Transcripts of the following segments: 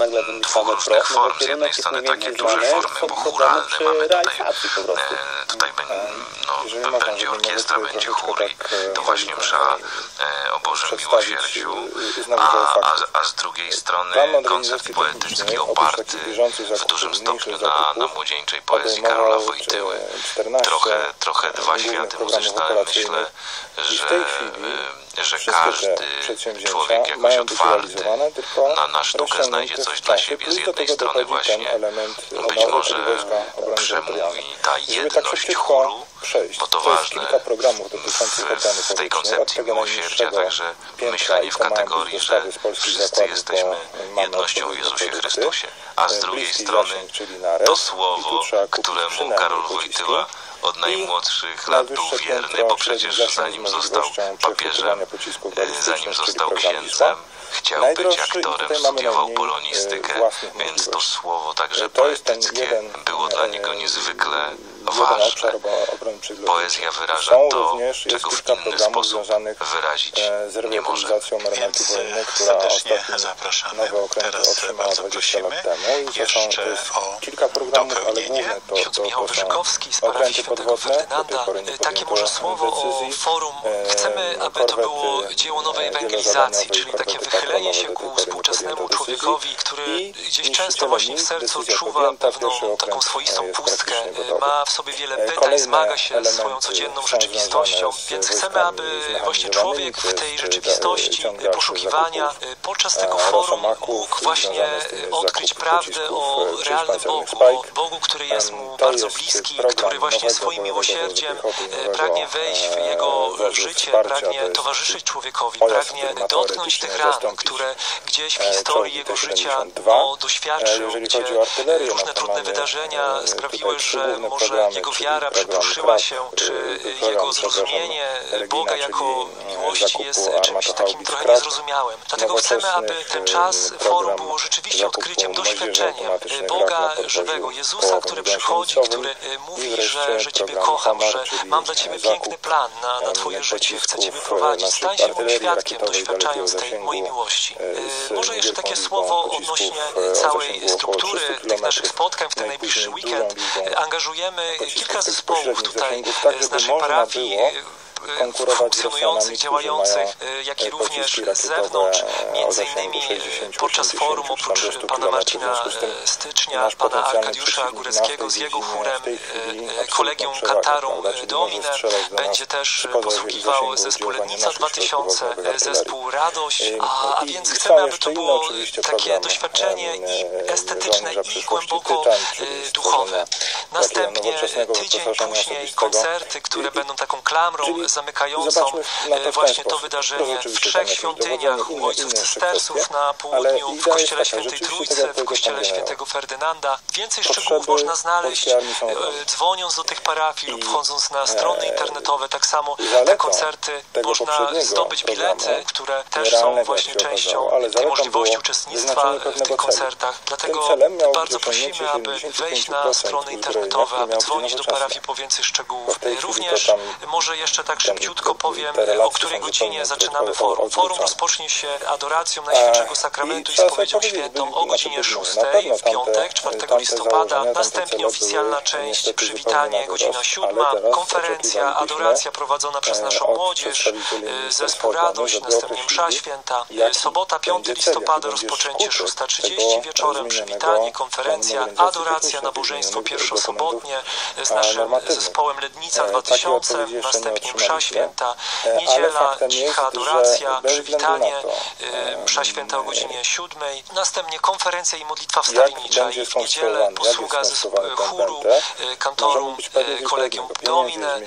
nagle mm, wynikamy różnych form. Z jednej strony takie duże formy pochóralne mamy tutaj, e, tutaj no, będzie orkiestra, będzie chór to właśnie msza o Bożym Miłosierdziu, a, a, a z drugiej strony koncert poetycki oparty w dużym stopniu na, na młodzieńczej poezji Karola Wojtyły. Trochę, trochę dwa światy muzyczne, myślę, że e, że każdy człowiek jakoś otwarty na, na sztukę znajdzie coś coś dla siebie. Z jednej strony właśnie. Być może przemówi ta jedność chóru, bo to ważne w, w tej koncepcji miłosierdzia, także myślenie w kategorii, że wszyscy jesteśmy jednością w Jezusie Chrystusie, a z drugiej strony to słowo, któremu Karol Wojtyła od najmłodszych lat był wierny, bo przecież zanim został papieżem, e, zanim został księdzem, Chciał być aktorem, studiował polonistykę, więc to słowo także poetyckie było dla niego niezwykle ważne. Poezja wyraża Są to, również, czego w inny sposób wyrazić nie może. Więc serdecznie zapraszamy. Teraz bardzo prosimy jeszcze o kilka programów, dopełnienie. Ksiądz Michał Wyżykowski z parafii Świętego Ferdynanda. Takie może słowo o forum. Chcemy, aby to było dzieło nowej ewangelizacji, czyli takie wychylenie się ku współczesnemu człowiekowi, który gdzieś często właśnie w sercu czuwa pewną taką swoistą pustkę. Ma sobie wiele pytań, zmaga się z swoją codzienną rzeczywistością, więc chcemy, aby właśnie człowiek w tej rzeczywistości e, poszukiwania e, podczas tego forum mógł właśnie odkryć prawdę o realnym Bogu, o Bogu, który jest mu bardzo bliski, który właśnie swoim miłosierdziem e, pragnie wejść w jego życie, pragnie towarzyszyć człowiekowi, pragnie dotknąć tych ran, które gdzieś w historii jego życia no, doświadczył, gdzie różne trudne wydarzenia sprawiły, że może jego wiara przytruszyła się, e, czy jego zrozumienie Boga jako miłości jest czymś takim trochę niezrozumiałym. Dlatego chcemy, aby ten czas forum było rzeczywiście odkryciem, doświadczeniem e, Boga żywego, Jezusa, który przychodzi, który e, mówi, że, że Ciebie kocham, że mam dla Ciebie piękny plan na, na Twoje życie, chcę Ciebie prowadzić. Stań się moim świadkiem, doświadczając tej mojej miłości. Może jeszcze takie słowo odnośnie całej struktury tych naszych spotkań w ten najbliższy weekend. Angażujemy kilka zespołów tutaj e, z naszej parafii e, E, funkcjonujących, działających, e, jak i również z zewnątrz, między innymi e, podczas forum oprócz pana Marcina Stycznia, pana Arkadiusza Góreckiego z jego chórem, kolegium Kantarą Domine, będzie też posługiwał zespół Letnica 2000, zespół Radość, a, a więc chcemy, aby to było takie doświadczenie i estetyczne, i głęboko duchowe. Następnie tydzień później koncerty, które będą taką klamrą zamykającą e, właśnie to wydarzenie w trzech świątyniach u ojców cystersów na południu, w kościele Świętej Trójcy, w kościele Świętego Ferdynanda. Więcej szczegółów można znaleźć e, dzwoniąc do tych parafii lub wchodząc na strony internetowe. Tak samo te koncerty można zdobyć bilety, które też są właśnie częścią tej możliwości uczestnictwa w tych koncertach. Dlatego bardzo prosimy, aby wejść na strony internetowe, aby dzwonić do parafii po więcej szczegółów. Również może jeszcze tak Szybciutko powiem, o której godzinie zaczynamy forum. Forum rozpocznie się adoracją Najświętszego Sakramentu i spowiedzią świętą o godzinie 6 w piątek, 4 listopada. Następnie oficjalna część, przywitanie, godzina 7, konferencja, adoracja prowadzona przez naszą młodzież, e, zespół Radość, e, następnie msza święta. Sobota, 5 listopada, rozpoczęcie 6.30, wieczorem przywitanie, konferencja, adoracja, nabożeństwo pierwszosobotnie z naszym zespołem Lednica 2000, następnie msza msza święta, niedziela, cicha adoracja, przywitanie, e, msza święta o godzinie 7, następnie konferencja i modlitwa wstawiennicza i w niedzielę posługa ze e, chóru, kantorum, kolegium domine,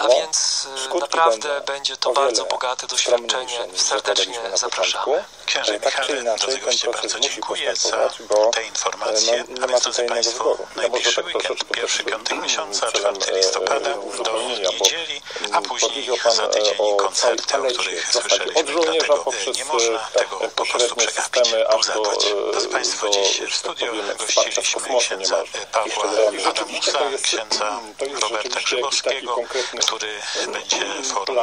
a więc e, naprawdę będzie to bardzo bogate doświadczenie. Serdecznie zapraszamy. Księże tak Michale, inaczej, drodzy goście, bardzo dziękuję za te informacje. No, a więc, drodzy Państwo, najbliższy no, weekend, pierwszy piątek miesiąca, 4 listopada do niedzieli, a później za tydzień koncerty, o których słyszeliśmy, dlatego e, nie można tego po prostu przegapić, pozakoć. Drodzy Państwo, dziś w studio gościliśmy księdza e, Pawła Adamusa, księdza Roberta Grzybowskiego, który będzie forum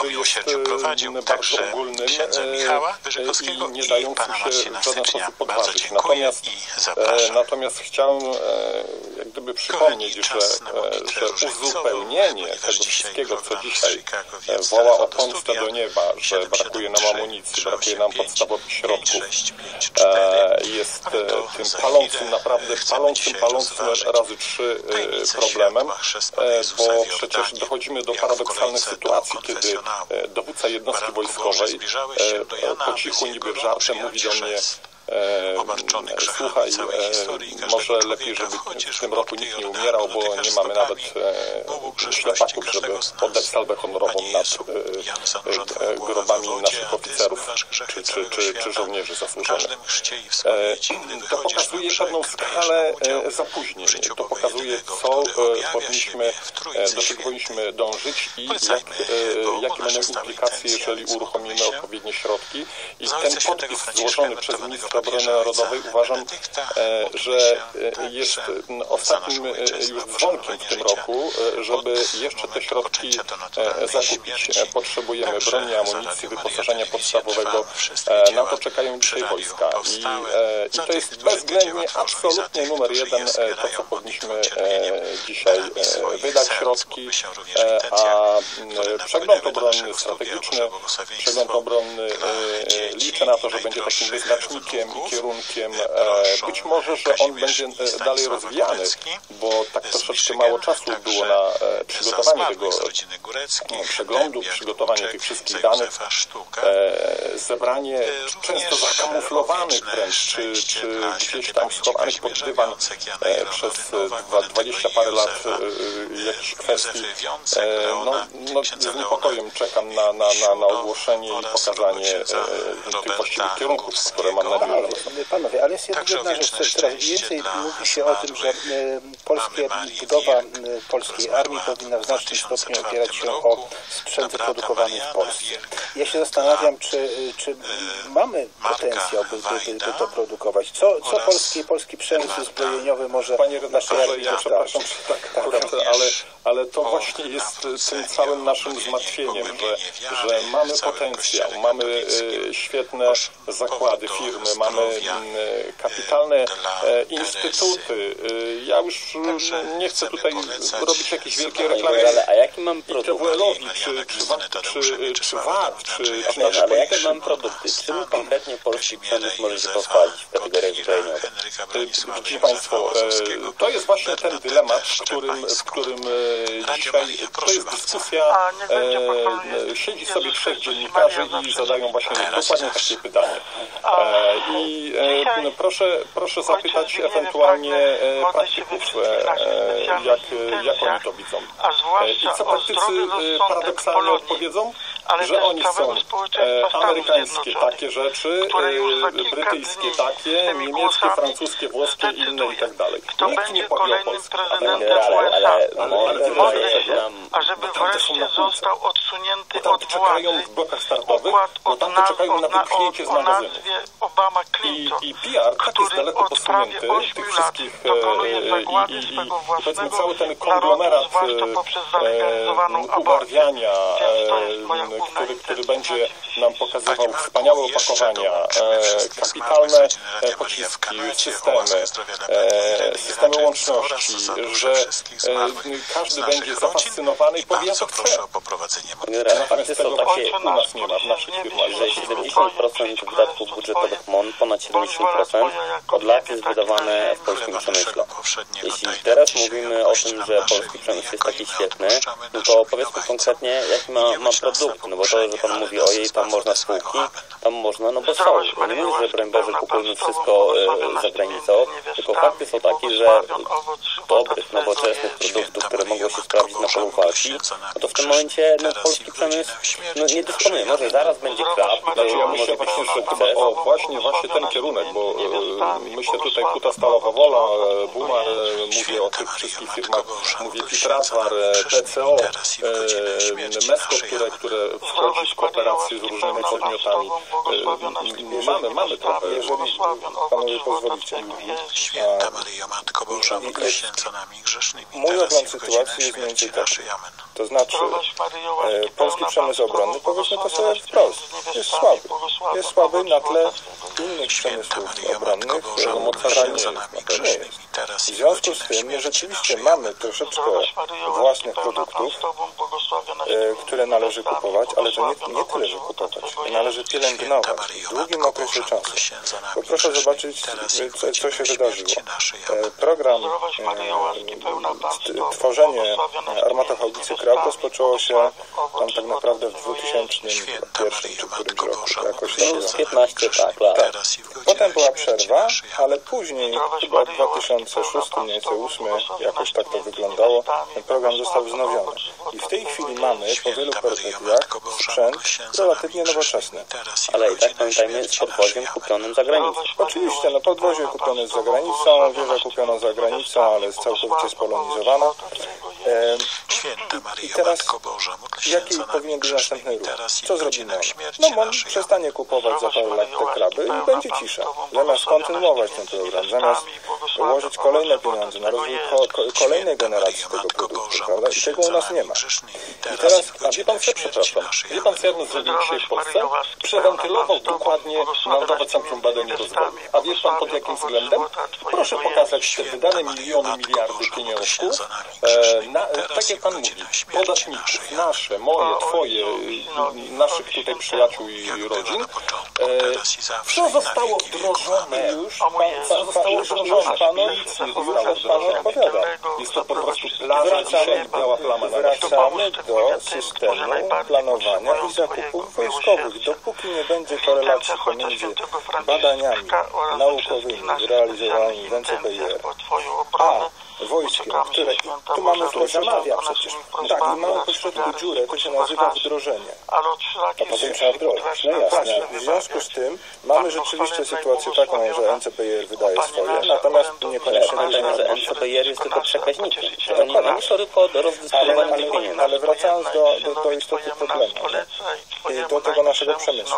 o miłosierdziu prowadził, także księdza Michała i nie i dającym pana się Marcina w żaden Stycznia. sposób Bardzo podważyć. dziękuję Natomiast, i e, zapraszam. natomiast chciałem e, jak gdyby przypomnieć, że, czas na e, że uzupełnienie tego wszystkiego, co dzisiaj woła o pomstę do nieba, że brakuje nam 773 amunicji, brakuje nam 385 podstawowych środków, 5654. jest tym palącym, naprawdę palącym, palącym razy trzy problemem, bo przecież dochodzimy do paradoksalnych sytuacji, kiedy dowódca jednostki wojskowej się do Jana, cichu niby rąk żartem przyjąć mówi do mnie Obarczony grzechami słuchaj, całej e, historii może lepiej, żeby w tym roku nikt nie umierał, bo nie mamy nawet e, ślepaków, żeby oddać salwę honorową nad e, e, grobami naszych oficerów czy, czy, czy, czy żołnierzy zasłużonych. E, To pokazuje pewną skalę e, zapóźnień. To pokazuje, co e, powinniśmy, e, do czego powinniśmy dążyć i jak, e, jakie będą implikacje, jeżeli uruchomimy odpowiednie środki. I ten podpis złożony przez emerytowanego ministra obrony narodowej uważam, Benedykta, e, módlmy że e, jest e, ostatnim e, już dzwonkiem w tym roku, e, żeby jeszcze te środki e, zakupić. E, Potrzebujemy broni, amunicji, wyposażenia podstawowego. E, Na to czekają dzisiaj wojska. I, e, i to jest bezwzględnie, absolutnie numer jeden e, to, co powinniśmy e, dzisiaj e, wydać środki, e, a przegląd obronny strategiczny, przegląd obronny e, liczę na to, że będzie takim wyznacznikiem. Kierunkiem. E, Być może, że on będzie e, dalej rozwijany, bo tak troszeczkę mało czasu było na e, przygotowanie tego przeglądu, przygotowanie tych wszystkich danych, zebranie często zakamuflowanych wręcz, czy, czy gdzieś tam schowanych pod dywan przez Rynowa, e, dwa- Walentego 20 parę lat jakichś kwestii. No, no z niepokojem czekam na, na, na, na ogłoszenie i pokazanie tych właściwych kierunków, które mam nadzieję, Panowie, panowie, ale jest Także jedna rzecz, coraz więcej mówi się o tym, że e, polskie, budowa e, polskiej armii powinna w znacznym stopniu 2004 opierać się roku, o sprzęt wyprodukowany w Polsce. Ja się zastanawiam, czy, czy mamy potencjał, by, by, by, by to produkować. Co, co polski, polski przemysł Marta zbrojeniowy może Panie naszej redaktorze, armii ja przepraszam, że tak akurat, ale, ale to właśnie jest tym całym naszym zmartwieniem, że, że mamy potencjał, mamy e, świetne zakłady, firmy, mamy mm, kapitalne e, instytuty. E, Ja już e, nie chcę tutaj robić jakiejś wielkiej reklamy Ale a jaki mam produkt? Czy, czy, czy, czy VAT, czy, czy Ale, nasze ale jakie mam produkty? Czym konkretnie polski przemysł może się pochwalić w kategoriach zbrojeniowych? Widzi Państwo, e, to jest właśnie ten dylemat, w którym, w którym e, dzisiaj to jest dyskusja, siedzi sobie trzech dziennikarzy i zadają właśnie dokładnie takie pytanie. I e, proszę, proszę zapytać ewentualnie pragnę e, praktyków, e, jak, jak oni to widzą. E, I co praktycy e, paradoksalnie odpowiedzą? Ale że oni społeczeństwa e, amerykańskie takie rzeczy, e, brytyjskie takie, niemieckie, francuskie, włoskie i inne i tak dalej. kto Nikt będzie nie o kolejnym prezydentem Ale, ale, ale USA. Modlę się, ażeby są na wreszcie został odsunięty od czekają władzy w blokach startowych, układ bo od tam naz- czekają na o magazynów. nazwie Obama I, Clinton. I PR tak jest który daleko od prawie posunięty, ośmiu tych lat wszystkich dokonuje e, zagłady i, i, swego i własnego cały ten narodu, konglomerat zwłaszcza poprzez zalegalizowaną e, aborcję. ubarwiania, Więc to jest moja e, który, który będzie nam pokazywał wspaniałe opakowania, e, kapitalne e, pociski, systemy, e, systemy łączności, że e, każdy będzie zafascynowany i powie, ja bardzo to chcę. proszę o poprowadzenie modlitwy. Generalnie Natomiast tego takie, u nas nie ma, w naszych firmach. że 70% wydatków budżetowych MON, ponad 70% od lat jest wydawane w polskim przemyśle. Jeśli teraz mówimy o tym, że polski przemysł jest taki świetny, no to powiedzmy konkretnie, jaki ma, ma produkt No bo to, że pan mówi o jej, tam można spółki, tam można, no bo są. Ja nie mówię, że broń Boże kupujmy wszystko e, za granicą, tylko fakty są takie, że dobrych, nowoczesnych produktów, które mogą się sprawdzić na polu walki, no to w tym momencie no, polski przemysł no, nie dysponuje. Może zaraz będzie krab, Znaczy ja może myślę być właśnie, że chyba sukces. o właśnie, właśnie ten kierunek, bo e, myślę tutaj Kuta Stalowa Wola, e, Bumar, e, mówię o tych wszystkich firmach, mówię Pitrapar, e, PCO, e, Mesko, które, które wchodzi w kooperację z różnymi podmiotami. E, Mamy, mamy trochę, jeżeli panowie pozwolicie. Święta Maryjo, Matko Boża, módl się za nami grzesznymi, Mój teraz i ogląd w godzinę sytuacji jest mniej śmierci więcej naszej. Amen. To znaczy, e, polski przemysł obronny, powiedzmy to sobie wprost, jest słaby. Jest słaby na tle innych przemysłów obronnych, e, mocarnie jest, i W związku z tym, rzeczywiście mamy troszeczkę własnych produktów, e, które należy kupować, ale to nie, nie tyle, że kupować. Należy pielęgnować w długim okresie czasu. Bo proszę zobaczyć, co, co się wydarzyło. E. Program e, tworzenie e, armata Ty haubicy między Krab kobietami, rozpoczęło się tam tak naprawdę w żywota Twojego, 2001 Święta czy którymś roku, Boża, jakoś nami 15 grzesznymi, tak, godzinę Potem była przerwa, ale później, chyba w 2006, mniej więcej 2008, jakoś tak to wyglądało, ten program został wznowiony. I w tej chwili mamy po wielu Święta Sprzęt relatywnie nowoczesny. Ale i tak pamiętajmy z podwoziem kupionym za granicą. Oczywiście, no podwozie kupione za granicą, wieża kupiona za granicą, ale jest całkowicie spolonizowana. E, Święta I teraz Boża, jaki powinien być następny ruch? Co zrobimy? No on przestanie kupować za parę lat te kraby i będzie cisza. Zamiast kontynuować ten program, zamiast ułożyć kolejne pieniądze na rozwój ko ko kolejnej generacji tego produktu, prawda? I tego u nas nie ma. I teraz A wie pan co, przepraszam. Wie pan bym zrobił dzisiaj w Polsce? Przewentylował dokładnie Narodowe Centrum Badań i Rozwoju. A wie pan pod jakim względem? Proszę pokazać te wydane miliony, miliardy pieniążków, e, na, tak jak pan mówi, podatników, nasze, moje, twoje, naszych tutaj przyjaciół i rodzin, e, co zostało wdrożone już, pan, co zostało wdrożone, panu nic nie zostało odpowiada. Jest to po prostu plaża dzisiaj, biała plama na Wracamy do systemu planowania i zakupów wojskowych. Dopóki nie będzie korelacji pomiędzy badaniami naukowymi realizowanymi w NCBR, a wojskiem, które tu mamy w zamawia przecież. Tak, i mamy pośrodku dziurę, to się nazywa wdrożenie. A potem trzeba wdrożyć. No jasne. W związku z tym mamy rzeczywiście sytuację taką, że NCPR wydaje swoje, natomiast niekoniecznie Pamiętajmy, że NCBR jest tylko przekaźnikiem. Oni, oni są tylko do ale, rozdysponowania tych pieniędzy. ale wracając do, do, do istoty problemu, i do tego naszego przemysłu.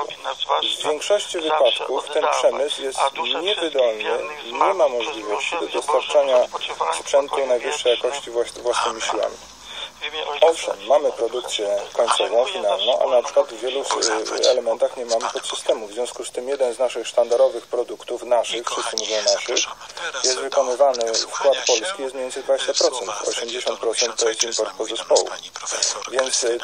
W większości wypadków ten przemysł jest niewydolny, nie ma możliwości do dostarczania sprzętu najwyższej jakości włas- własnymi siłami. Owszem, mamy produkcję końcową, finalną, ale na przykład w wielu y, elementach nie mamy podsystemu. W związku z tym jeden z naszych sztandarowych produktów, naszych, wszyscy mówią naszych, jest wykonywany, wkład polski jest mniej więcej 20%, 80% to jest import podzespołu. Więc y, y,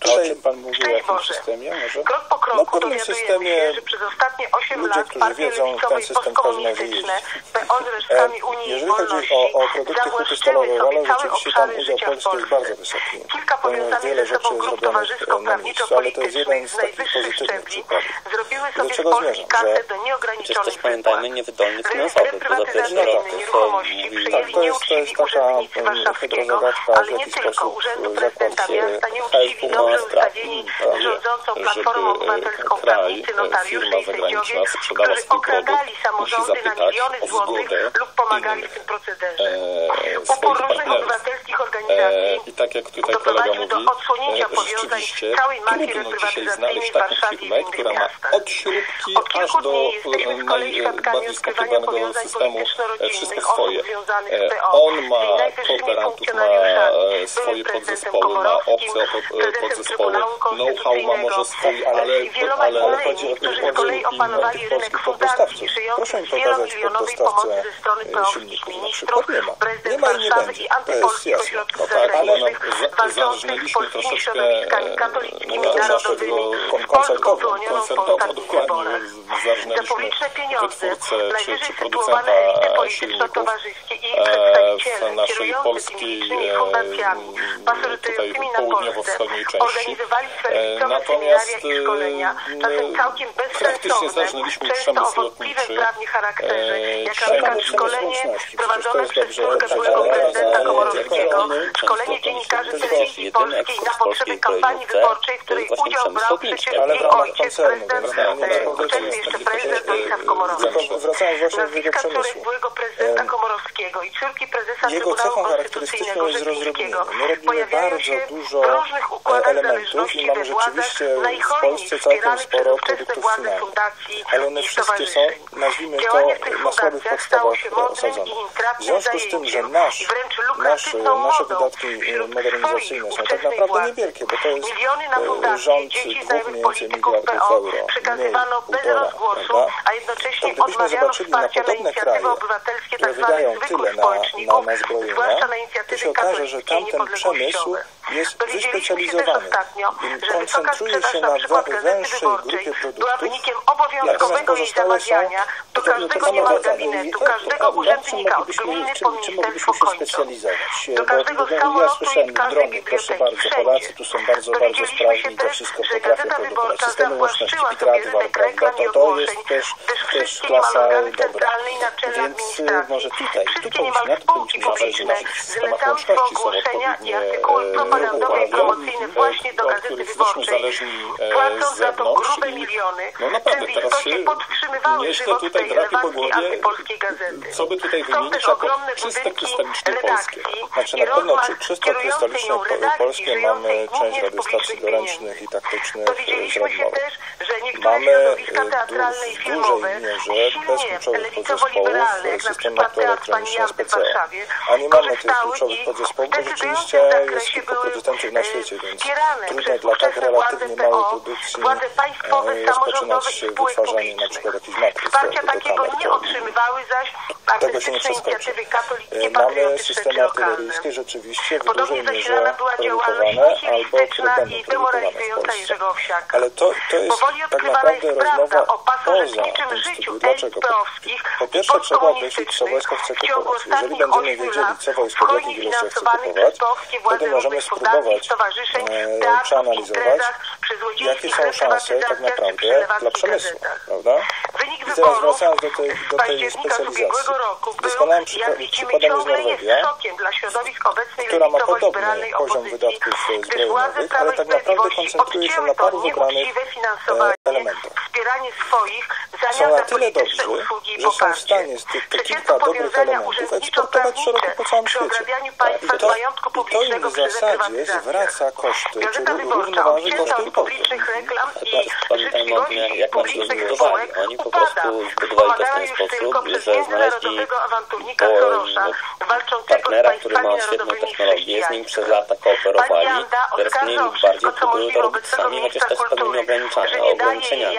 tutaj pan mówi o jakim systemie może? Krok po No kroku pewnym dowiadujemy systemie się, że przez ostatnie 8 ludzie, lat którzy wiedzą, ten system w każdym razie postkomunistyczne, jeździ. PO z resztkami E, Jeżeli chodzi o, o produkty całe rzeczywiście tam udział Polski jest bardzo wysoki. Kilka powiązanych wiele ze rzeczy sobą grup zrobionych e, na miejscu, ale to jest jeden towarzysko-prawniczo-politycznych z z takich najwyższych pozytywnych szczebli przykładów. zrobiły Do sobie z Polski kasę do nieograniczonych pamiętajmy wypłat. niewydolny finansowy, bo za pierwszy Reprywatyzacyjny rok nieruchomości mówił przejęli Tak, nieuczciwi urzędnicy warszawskiego, w ale nie tylko, Urzędu Prezydenta e, Miasta, nieuczciwi, dobrze ustawieni, prawie, rządzącą Platformą e, Obywatelską, kraj, prawnicy, e, notariusze firma i sędziowie, którzy okradali samorządy musi na zapytać miliony o złotych lub pomagali w tym procederze. e, Upór swoich różnych obywatelskich E, organizacji I tak jak tutaj kolega mówi, do odsłonięcia e, powiązań rzeczywiście całej mafii trudno dzisiaj reprywatyzacyjnej znaleźć w taką Warszawie firmę, innych która ma od śrubki Od aż do najbardziej powiązań systemu e, wszystko swoje. E. On ma kooperantów, ma e, swoje podzespoły, ma prezesem podzespoły, know-how ma może swój, ale, ale innymi, chodzi o tych z kolei polskich- poddostawców. Proszę mi pokazać poddostawcę, e, silników. Na przykład nie ma. Nie ma i nie będzie. To jest jasne ośrodków no tak, zagranicznych no, walczących z polskimi środowiskami katolickimi, no, narodowymi, z Polską wyłonioną po ostatnich wyborach. Za publiczne pieniądze najwyżej sytuowane elity polityczno-towarzyskie i przedstawiciele kierujący tymi licznymi fundacjami baserującymi na Polsce organizowali swe listowe seminaria i szkolenia, czasem całkiem bezsensowne, często o wątpliwym prawnie charakterze, jak na przykład szkolenie prowadzone przez córkę byłego prezydenta Komorowskiego. Ponadto szkolenie dziennikarzy telewizji polskiej na potrzeby kampanii wyborczej, w której udział brał przecież jej ojciec, prezydent, e, wczesny jeszcze prezydent Wojciech Komorowski. Nazwiska córek byłego prezydenta Komorowskiego i córki prezesa Trybunału Konstytucyjnego pojawiają się w różnych układach zależności we władzach najhojniej wspieranych przez ówczesne władze fundacji ale one wszystkie są, nazwijmy to, na słabych podstawach osadzone. W związku z tym, że nasz nasze wydatki y, modernizacyjne są tak naprawdę niewielkie, bo to jest y, rząd głównie 5 miliardów euro, przekazywano bez rozgłosu, a jednocześnie no, odmawiano wsparcia na, tak na inicjatywy obywatelskie tak zwanych zwykłych społeczników, zwłaszcza na inicjatywy katolicyjskiej niepodległościowe. Jest wyspecjalizowany i koncentruje się na, na węższej grupie produktów, obowiązkowego jej zamawiania do każdego niemal gabinetu, każdego urzędnika od gminy po ministerstwo końca każdego ja i w drony, proszę bardzo, Polacy tu są bardzo, bardzo sprawni, to wszystko potrafią produkować. Systemy łączności i rady prawda, to, to jest też, też klasa dobra. Więc y, może tutaj, tu powinniśmy na to powinniśmy uważać, że na tych systemach łączności są odpowiednie uprawione, e, e, właśnie do gazety wyborczej, e, płacąc za to grube miliony, no naprawdę, teraz się nieźle tutaj drapie po głowie, co by tutaj wymienić jako czyste krystalicznie polskie. Znaczy na pewno przy 300-300 licznej Polskie mamy część radiostacji doręcznych i taktycznych e, drobnowych. Mamy e, w dużej mierze bezkluczowych podzespołów systemu elektronicznego z PCO. A nie mamy tych kluczowych podzespołów, bo rzeczywiście jest kilku producentów na świecie, więc trudno dla tak relatywnie małej produkcji e, rozpoczynać wytwarzanie na przykład jakichś matryc. Wsparcia takiego nie otrzymywały tego się nie przeskoczy. Mamy systemy artyleryjskie, rzeczywiście w Podobnie dużej mierze produkowane albo które będą produkowane Jerzego Owsiaka. Ale to, to jest tak naprawdę rozmowa o pasożytniczym życiu Dlaczego? Po pierwsze trzeba określić, co wojsko chce kupować. Jeżeli będziemy wiedzieli, co wojsko w jakich ilościach chce kupować, wtedy możemy spróbować e, przeanalizować, jakie są szanse tak naprawdę dla przemysłu. Prawda? I teraz wracając do tej, do tej specjalizacji. Doskonałym przykładem jest Norwegia, obecnej która ma podobny poziom wydatków zbrojeniowych, ale tak naprawdę koncentruje się na paru wybranych elementów. Wspieranie swoich są na tyle dobrzy, że są w stanie z tych kilka dobrych elementów eksportować szeroko po całym świecie. I to, i to im w zasadzie zwraca koszty, czyli równoważy koszty i. Pamiętajmy o tym, jak nasi go zbudowali. Oni po prostu zbudowali to w ten sposób, że znaleźli partnera, który ma świetną technologię, z nim przez lata kooperowali, teraz mniej lub bardziej próbują to robić sami, chociaż też z pewnymi ograniczeniami, doświadczeniami.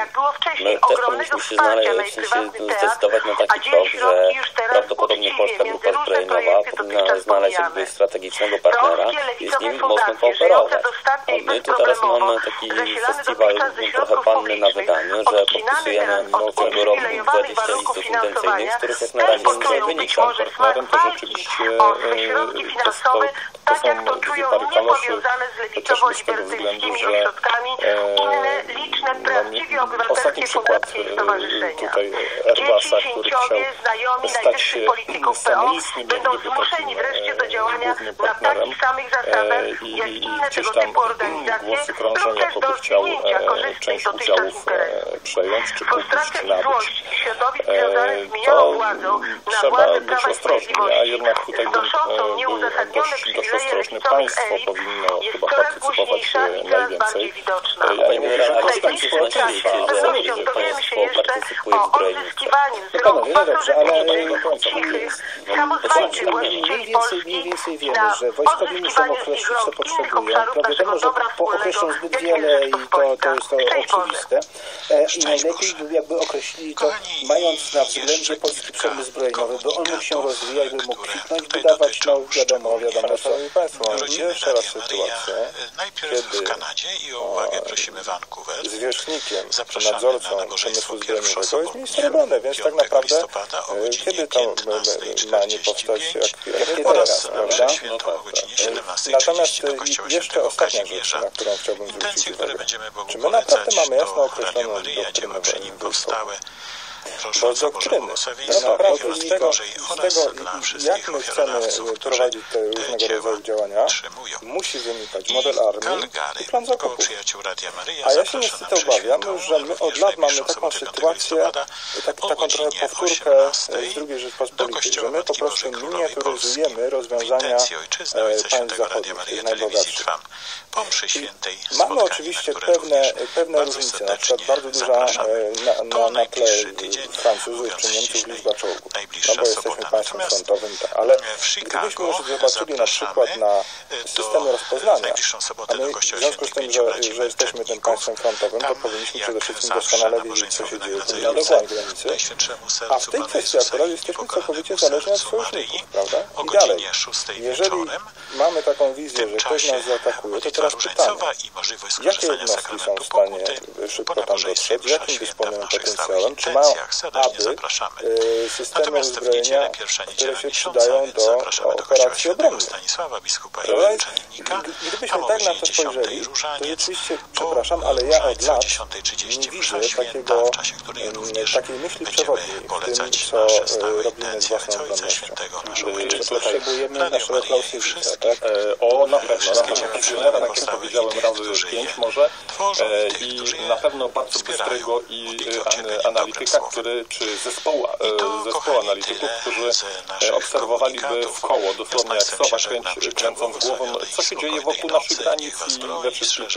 My też powinniśmy się, znaleźć, się zdecydować na taki krok, że prawdopodobnie Polska Grupa Zbrojeniowa powinna znaleźć jakby strategicznego partnera i z nim mocno kooperować. A my tu teraz mamy taki festiwal trochę panny na wydaniu, że podpisujemy w roku 20 listów intencyjnych, z których jak na razie nie wynika. Partnerem to rzeczywiście e, to, to, to są dwie pary kaloszy, chociażby z tego względu, że e, dla Ostatni przykład tutaj Erbasa, który chciał stać się samolistnym będą zmuszeni wreszcie do działania na takich samych zasadach, jak inne tego typu organizacje, lub też do zmienienia korzystnych dotychczas interesów. Frustracja i złość środowisk związanych z minioną władzą na władzę Prawa i Sprawiedliwości. znoszącą nieuzasadnione przywileje lewicowych elit. jest coraz głośniejsza i coraz bardziej widoczna trakcie z pewnością dowiemy się jeszcze o odzyskiwaniu no z znaczy, rąk pasożytniczych, cichych, samozwańczych właścicieli Polski na odzyskiwaniu z ich rąk innych obszarów naszego dobra wspólnego, jakim jest Rzeczpospolita. E, Szczęść Najlepiej jakby określili to, mając na względzie polski przemysł zbrojeniowy, by on mógł się rozwijać, by mógł kwitnąć, by dawać, no wiadomo, wiadomo, szanowni państwo, mamy teraz sytuację, najpierw w Kanadzie i o uwagę prosimy Vancouver. Zwierzchnik czy na nadzorcą nabożeństwo przemysłu zbrojeniowego jest obrony, więc tak 5 naprawdę e, kiedy to ma nie powstać 15:45 jak, jak oraz teraz, na prawda? świętą o godzinie Natomiast 17.30 do e, jeszcze ostatnia rzecz, na którą chciałbym zwrócić uwagę. Czy my naprawdę mamy jasno określoną doktrynę dzieła przy nim wojskową? powstałe. To z Prosząc o Boże doktryny. naprawdę z tego, z tego jak my chcemy prowadzić te różnego rodzaju działania, musi wynikać model armii i plan Maryja A ja się niestety obawiam, że my od lat mamy taką sobotę, 5 sytuację, tak, taką trochę powtórkę 18:00 z do Rzeczpospolitej, że my po prostu miniaturyzujemy rozwiązania e, państw zachodnich, najbogatszych. Mamy oczywiście pewne, pewne różnice, na przykład bardzo duża e, na, na, na tle mówiąc czy Niemców liczba czołgów, no bo jesteśmy państwem frontowym, tak, ale Chicago gdybyśmy już zobaczyli na przykład na do- systemy w rozpoznania, a my w związku z tym, że, że jesteśmy tym państwem frontowym, to powinniśmy przede wszystkim doskonale wiedzieć, co się dzieje drugiej stronie granicy. A w tej kwestii akurat jesteśmy całkowicie zależni od sojuszników, prawda? I dalej. godzinie 6 Jeżeli mamy taką wizję, że ktoś nas zaatakuje, to teraz możliwość jakie jednostki są w stanie szybko tam dotrzeć, jakim dysponują potencjałem, czy mają, intencjach serdecznie aby zapraszamy. e, systemy Natomiast w uzbrojenia, niedzielę pierwsza które niedziela się miesiąca, przydają więc do zapraszamy do kościoła operacji świętego. Stanisława, biskupa i Gdybyśmy tam o tak na godzinie to 10 spojrzeli, to różaniec, rzeczywiście, po przepraszam, ale ja od różańcu o lat 10.30 nie msza widzę święta, takiego, w czasie której em, również takiej myśli będziemy przewodniej w tym, polecać co, nasze e, stałe intencje własną Ojca. Świętego, naszą ojczyznę, i wszystkich tak? E, O, na pewno, na Wszystkie tak jak powstały powiedziałem, i tych, którzy pięć je może tworzą, e, tych, i którzy je na pewno bardzo wspierają. bystrego i Modlitwą, e, który, czy zespołu, e, zespołu analityków, którzy obserwowaliby w koło, dosłownie jak sowa. Życzę kręcąc głową, co się dzieje wokół naszych granic i we wszystkich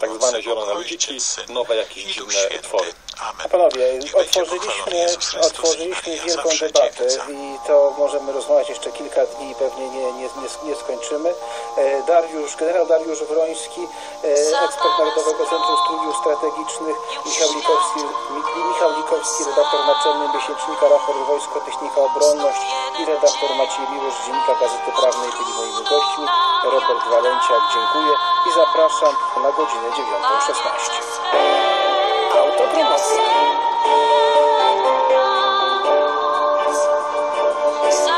tak zwane zielone ludziki, nowe jakieś dziwne twory. Amen. Panowie, otworzyliśmy, otworzyliśmy wielką debatę i to możemy rozmawiać jeszcze kilka dni i pewnie nie, nie, nie, nie skończymy. E, Dariusz, generał Dariusz Wroński, e, ekspert Narodowego Centrum Studiów Strategicznych, Michał Likowski, Mi- Michał Likowski, redaktor naczelny miesięcznika Raport Wojsko, Technika Obronność i redaktor Maciej Miłosz, Dziennika Gazety Prawnej byli moimi gośćmi. Robert Walenciak, dziękuję i zapraszam na godzinę 9.16. Autopromocja.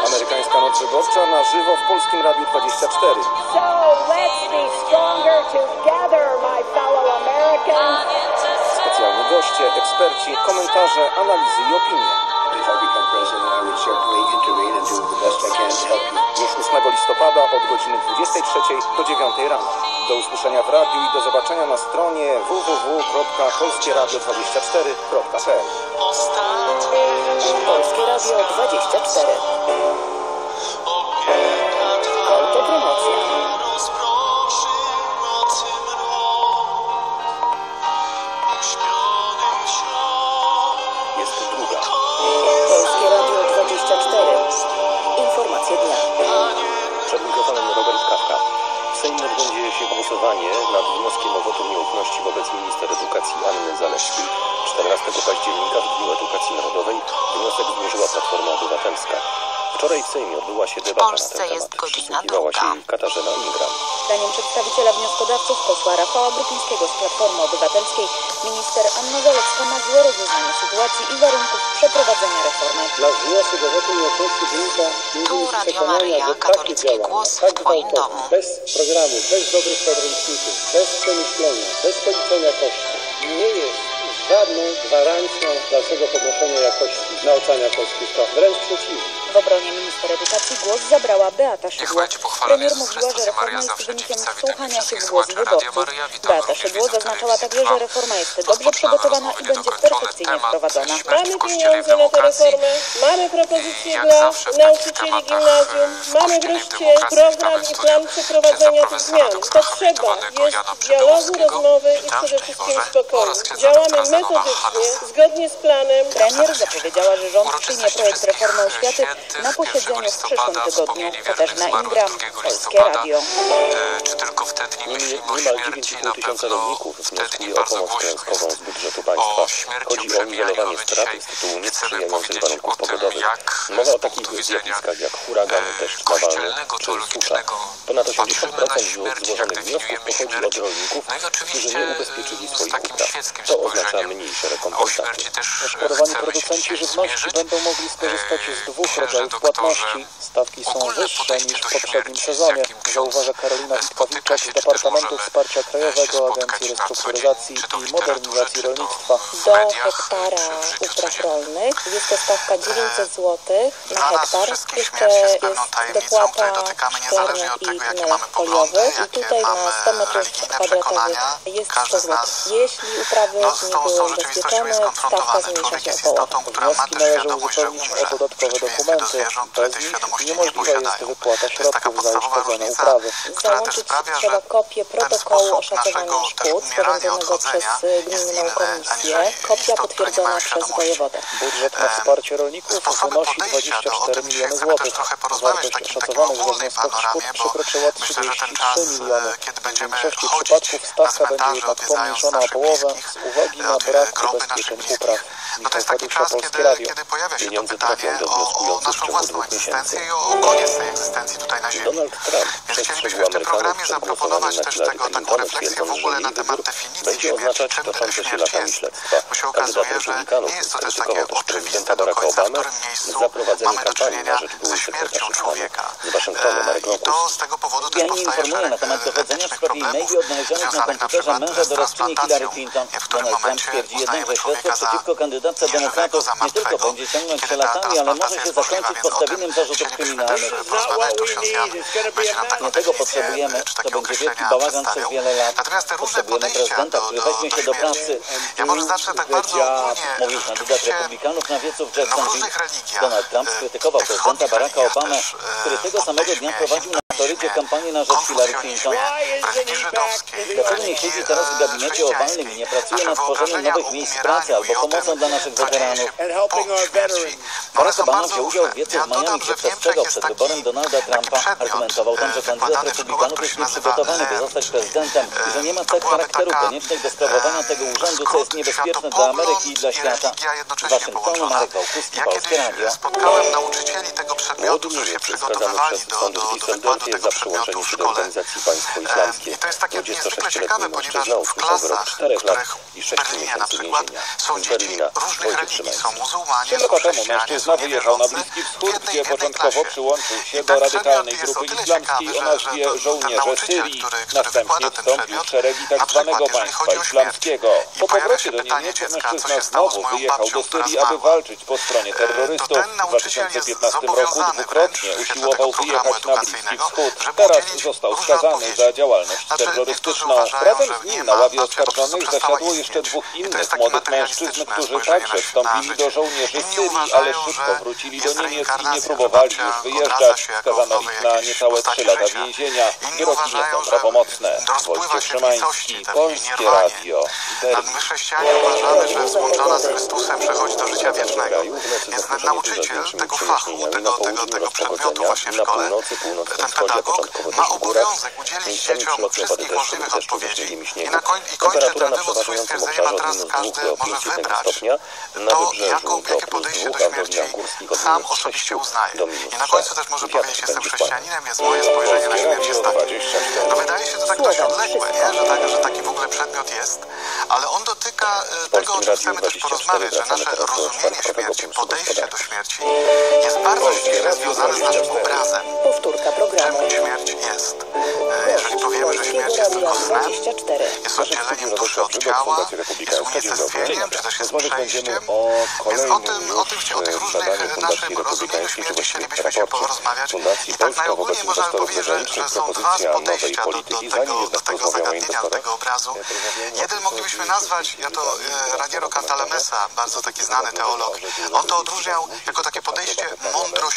Amerykańska noc wyborcza na żywo w Polskim Radiu 24. So let's be stronger together, my fellow Americans. Specjalni goście, eksperci, komentarze, analizy i opinie. Już 8 listopada od godziny 23 do 9 rano. Do usłyszenia w radiu i do zobaczenia na stronie www.polskieradio24.pl Polskie Radio 24. głosowanie nad wnioskiem o wotum nieufności wobec minister edukacji Anny Zalewskiej. 14 października w Dniu Edukacji Narodowej wniosek złożyła Platforma Obywatelska. Wczoraj w Sejmie odbyła się debata Polsce na ten jest temat. godzina Przysłuchiwała się druga. jej Katarzyna Ingram. Zdaniem przedstawiciela wnioskodawców posła Rafała Brupińskiego z Platformy Obywatelskiej minister Anna Zalewska ma złe rozeznanie sytuacji i warunków przeprowadzenia reformy. Dla wniosku do wotum nieufności wynika Tu między Radio przekonania, Maryja, że takie katolicki działania, głos w tak Twoim domu. bez programu, bez dobrych podręczników, bez przemyślenia, bez policzenia kosztów, nie jest żadną gwarancją dalszego podnoszenia jakości nauczania polskich szkół. Wręcz przeciwnie. W obronie minister edukacji głos zabrała Beata Szydło. Premier mówiła, że reforma jest wynikiem wsłuchania się w głos wyborców. Beata Szydło zaznaczała także, że reforma jest dobrze przygotowana i będzie perfekcyjnie wprowadzona. śmierć w kościele w demokracji. mamy propozycje dla nauczycieli gimnazjum, e, mamy wreszcie program i plan przeprowadzenia tych zmian. Potrzeba jest dialogu, rozmowy i przede wszystkim spokoju. Działamy metodycznie, zgodnie z planem. Premier zapowiedziała, że rząd przyjmie projekt reformy oświaty na posiedzeniu w przyszłym tygodniu Katarzyna Ingram, Polskie Radio. E, czy tylko wtedy nie myślimy o śmierci? Na pewno wtedy nie bardzo głośno jest o śmierci, o przemijanej, my dzisiaj chcemy powiedzieć o tym, jak z punktu widzenia e, kościelnego, teologicznego patrzymy na śmierć, jak definiujemy śmierć. No i oczywiście z takim świeckim spojrzeniem o śmierci też chcemy się zmierzyć. Będą mogli skorzystać z dwóch e, rodzajów płatności. Stawki są wyższe niż w poprzednim sezonie, zauważa Karolina Witkowicza z Departamentu Wsparcia Krajowego Agencji Restrukturyzacji i Modernizacji Rolnictwa. Do hektara upraw rolnych jest to stawka 900 zł na hektar. Jeszcze jest dopłata szklarnia i nalewów foliowych i tutaj na 100 metrów kwadratowych jest 100 zł. Jeśli uprawy no, nie były ubezpieczone, stawka zmniejsza się o połowę. Wnioski należy uzupełnić o dodatkowe dokumenty do zwierząt, które tej świadomości nie posiadają. To jest taka podstawowa różnica, która też sprawia, że ten sposób naszego też umierania, odchodzenia jest inny, aniżeli istot, które nie mają świadomości. Budżet na wsparcie rolników Sposoby podejścia do, o tym chcemy też trochę porozmawiać w takim, takim ogólnej panoramie, bo myślę, że ten czas, e, kiedy będziemy chodzić na cmentarze, odwiedzając naszych bliskich, e, e, groby naszych bliskich, no to jest taki czas, kiedy, kiedy pojawia się to pytanie o, o naszą własną egzystencję i o, koniec tej egzystencji tutaj na Ziemi. Więc chcielibyśmy w tym programie zaproponować też tego, taką refleksję w ogóle na temat definicji śmierci, czym śmierć jest. Bo się okazuje, że nie jest to też takie oczywiste do końca, w którym miejscu mamy do czynienia ze śmiercią człowieka. E, I to z tego powodu też powstaje szereg e, etycznych problemów związanych na przykład z transplantacją, w którym momencie uznajemy człowieka za nieżywego, za martwego i kiedy ta transplantacja jest możliwa, sprawa, więc o tym chcielibyśmy też porozmawiać, tu się z myślę, taką definicję, czy takie. Natomiast te różne podejścia do, do, do śmierci, ja może zacznę tak bardzo ogólnie, że rzeczywiście no w różnych Donald Trump y, skrytykował prezydenta Baracka Obamę, y, który tego samego dnia prowadził na Florydzie kampanię na rzecz Hillary Clinton. Dlaczego nie siedzi teraz w y, gabinecie owalnym i nie pracuje nad tworzeniem nowych miejsc pracy albo pomocą dla naszych weteranów? Barack Obama wziął udział Rozdział Wiecu w Miami się przestrzegał przed wyborem Donalda Trumpa. Argumentował tam, że kandydat republikanów jest nieprzygotowany, by zostać prezydentem i że nie ma cech charakteru koniecznych do sprawowania tego urzędu, co jest niebezpieczne dla Ameryki i dla świata. W Waszyngtonu Marek Wałkuski, Polskie Radio. Odumie przygotowywani do, do, do wykładu tego przedmiotu w szkole. E, I to jest takie niezwykle ciekawe, ponieważ w klasach, w których w Berlinie na przykład są dzieci różnych religii, są muzułmanie, są chrześcijanie, są niewierzący, w jednej, jednej klasie. I ten tak przedmiot jest o tyle ciekawy, że, że ten nauczyciel, który, który wykłada ten przedmiot, na przykład jeżeli chodzi o śmierć, i pojawia się pytanie dziecka, co się stało z moją babcią, która zmarła, to ten nauczyciel jest zobowiązany Wojewódnych wręcz usiłował wyjechać na Bliski Wschód. Teraz został skazany za działalność terrorystyczną. Razem z nim na ławie oskarżonych zasiadło jeszcze dwóch innych młodych mężczyzn, którzy także wstąpili do żołnierzy Syrii, ale szybko wrócili do Niemiec i nie próbowali już wyjeżdżać. Skazano ich na niecałe trzy lata więzienia. Wyroki nie są prawomocne. Wojciech Szymański, Polskie Radio. Nadmyśleścianie uważamy, że złączona z Chrystusem przechodzi do życia wiecznego. Więc nauczyciel tego fachu, tego, tego, tego przedmiotu właśnie w szkole, ten pedagog ma obowiązek udzielić dzieciom wszystkich możliwych odpowiedzi. i, na koń, i kończy ten wywód swój stwierdzeniem, a teraz każdy może wybrać to, jaką opiekę podejście do śmierci sam osobiście uznaje. I na końcu też może powiedzieć, jestem chrześcijaninem, jest moje spojrzenie na śmierć jest takie. No wydaje się tak to tak dość odległe, nie? Że, tak, że taki w ogóle przedmiot jest, ale on dotyka e, tego, o czym chcemy też porozmawiać, że nasze rozumienie śmierci, podejście do śmierci jest bardzo ściśle związane z naszym obrazem. Powtórka programu. Czym śmierć jest? E, jeżeli powiemy, że śmierć jest tylko snem, jest oddzieleniem duszy od ciała, jest unicestwieniem, czy też jest przejściem, więc o tym, o, tym, o tych różnych naszym rozumieniu śmierci chcielibyśmy się porozmawiać i tak najogólniej można powiedzieć, że, że są dwa podejścia do, do, tego, do tego zagadnienia, do tego obrazu. Jeden moglibyśmy nazwać, ja to e, Raniero Cantalamessa, bardzo taki znany teolog, on to odróżniał jako takie podejście mądrościowe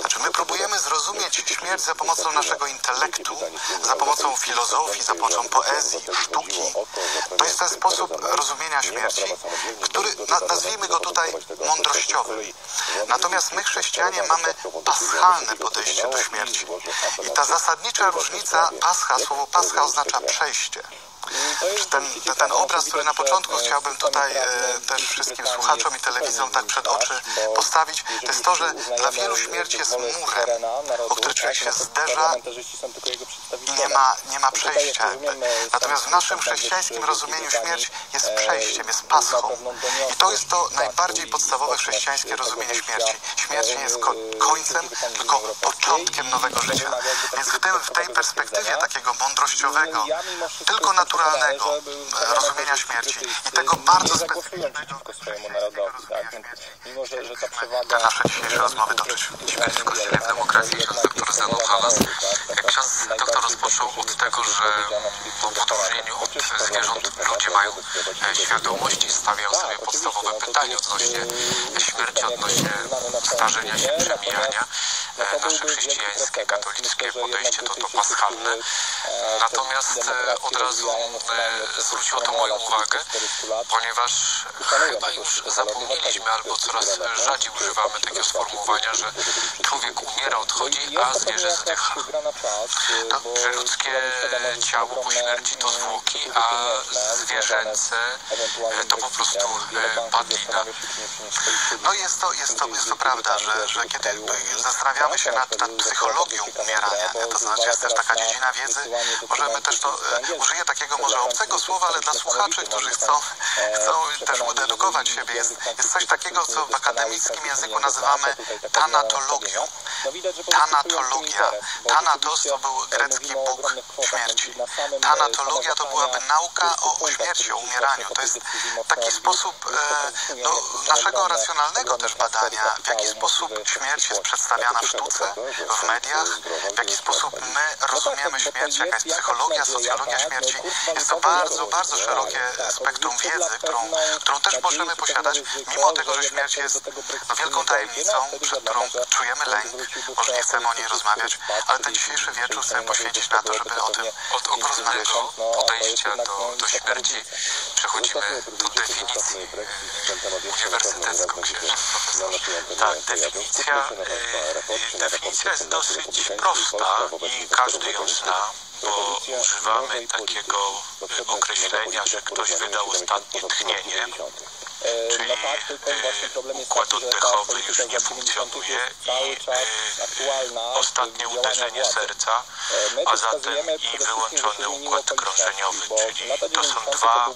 znaczy my próbujemy zrozumieć śmierć za pomocą naszego intelektu, za pomocą filozofii, za pomocą poezji, sztuki. To jest ten sposób rozumienia śmierci, który, na, nazwijmy go tutaj mądrościowym. Natomiast my chrześcijanie mamy paschalne podejście do śmierci. I ta zasadnicza różnica, pascha, słowo pascha oznacza przejście. Ten, ten obraz, który na początku chciałbym tutaj e, też wszystkim słuchaczom i telewizom tak przed oczy postawić, to jest to, że dla wielu śmierć jest murem, o który człowiek się zderza i nie ma, nie ma przejścia. Natomiast w naszym chrześcijańskim rozumieniu śmierć jest przejściem, jest paschą. I to jest to najbardziej podstawowe chrześcijańskie rozumienie śmierci. Śmierć nie jest ko końcem, tylko początkiem nowego życia. Więc w, tym, w tej perspektywie takiego mądrościowego, tylko naturalnego rozumienia śmierci i tego bardzo specyficznego tak? Te nasze dzisiejsze rozmowy toczyć. Śmierć w Kościele w demokracji, ksiądz doktor Zenon Halas. Jak ksiądz doktor rozpoczął od tego, że po podróżnieniu od zwierząt ludzie mają e, świadomość i stawiają sobie podstawowe pytania odnośnie śmierci, odnośnie starzenia się, przemijania. E, Nasze chrześcijańskie, katolickie podejście to to paschalne. Natomiast e, od razu e, zwróciło to moją uwagę, ponieważ chyba już zapomnieliśmy albo coraz rzadziej używamy takiego sformułowania, że człowiek umiera, odchodzi, a zwierzę zdycha. To, że ludzkie ciało po śmierci to zwłoki, a zwierzęce e, to po prostu e, padlina. No jest to, jest to, jest to prawda, że, że kiedy zastanawiamy się nad, nad psychologią umierania, to znaczy jest też taka dziedzina wiedzy, możemy też to, e, użyję takiego może obcego słowa, ale dla słuchaczy, którzy chcą, chcą też udedukować siebie, jest, jest coś takiego, co w akademickim języku nazywamy tanatologią. Tanatologia. Thanatos to był grecki bóg śmierci. Tanatologia to byłaby nauka o śmierci, o umieraniu. To jest taki sposób e, no, naszego racjonalnego też badania, w jaki sposób śmierć jest przedstawiana w sztuce, w mediach, w jaki sposób my rozumiemy śmierć, jaka jest psychologia, socjologia śmierci. Jest to bardzo, bardzo szerokie spektrum wiedzy, którą, którą też możemy posiadać, mimo tego, że śmierć jest wielką tajemnicą, przed którą czujemy lęk, może nie chcemy o niej rozmawiać, ale ten dzisiejszy wieczór chcemy poświęcić na to, żeby o tym Od ogólnego podejścia do, do śmierci. Przechodzimy do definicji uniwersytecką księżyc Tak, definicja, e, definicja jest dosyć prosta i każdy ją zna, bo używamy takiego określenia, że ktoś wydał ostatnie tchnienie, czyli e, układ oddechowy już nie funkcjonuje i e, ostatnie uderzenie serca, a zatem i wyłączony układ krążeniowy, czyli to są dwa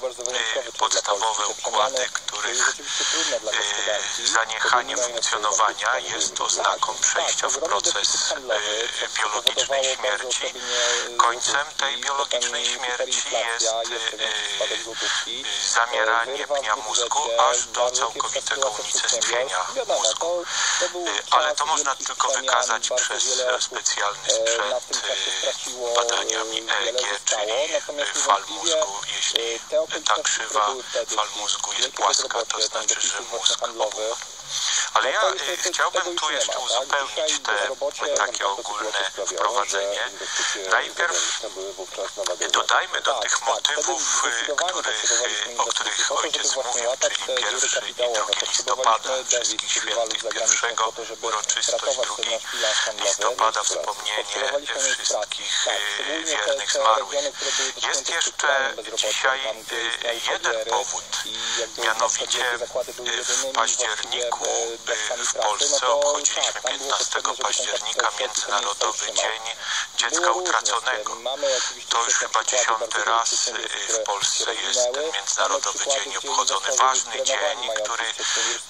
e, podstawowe układy, których e, zaniechanie funkcjonowania jest oznaką przejścia w proces e, biologicznej śmierci. Końcem tej biologicznej śmierci jest e, zamieranie pnia mózgu aż do całkowitego unicestwienia mózgu. Ale to można tylko wykazać przez specjalny sprzęt badaniami EEG, czyli fal mózgu. Jeśli ta krzywa fal mózgu jest płaska, to znaczy, że mózg obuchł. Ale ja y, chciałbym tu jeszcze uzupełnić te takie ogólne wprowadzenie. Najpierw dodajmy do tych motywów, y, których, y, o których ojciec mówił, czyli pierwszy i drugi listopada, wszystkich świętych pierwszego, uroczystość drugi listopada, wspomnienie wszystkich wiernych zmarłych. Jest jeszcze dzisiaj jeden powód, mianowicie w październiku w Polsce obchodziliśmy 15 października Międzynarodowy Dzień Dziecka Utraconego. To już chyba dziesiąty raz w Polsce jest ten Międzynarodowy Dzień obchodzony. Ważny dzień, który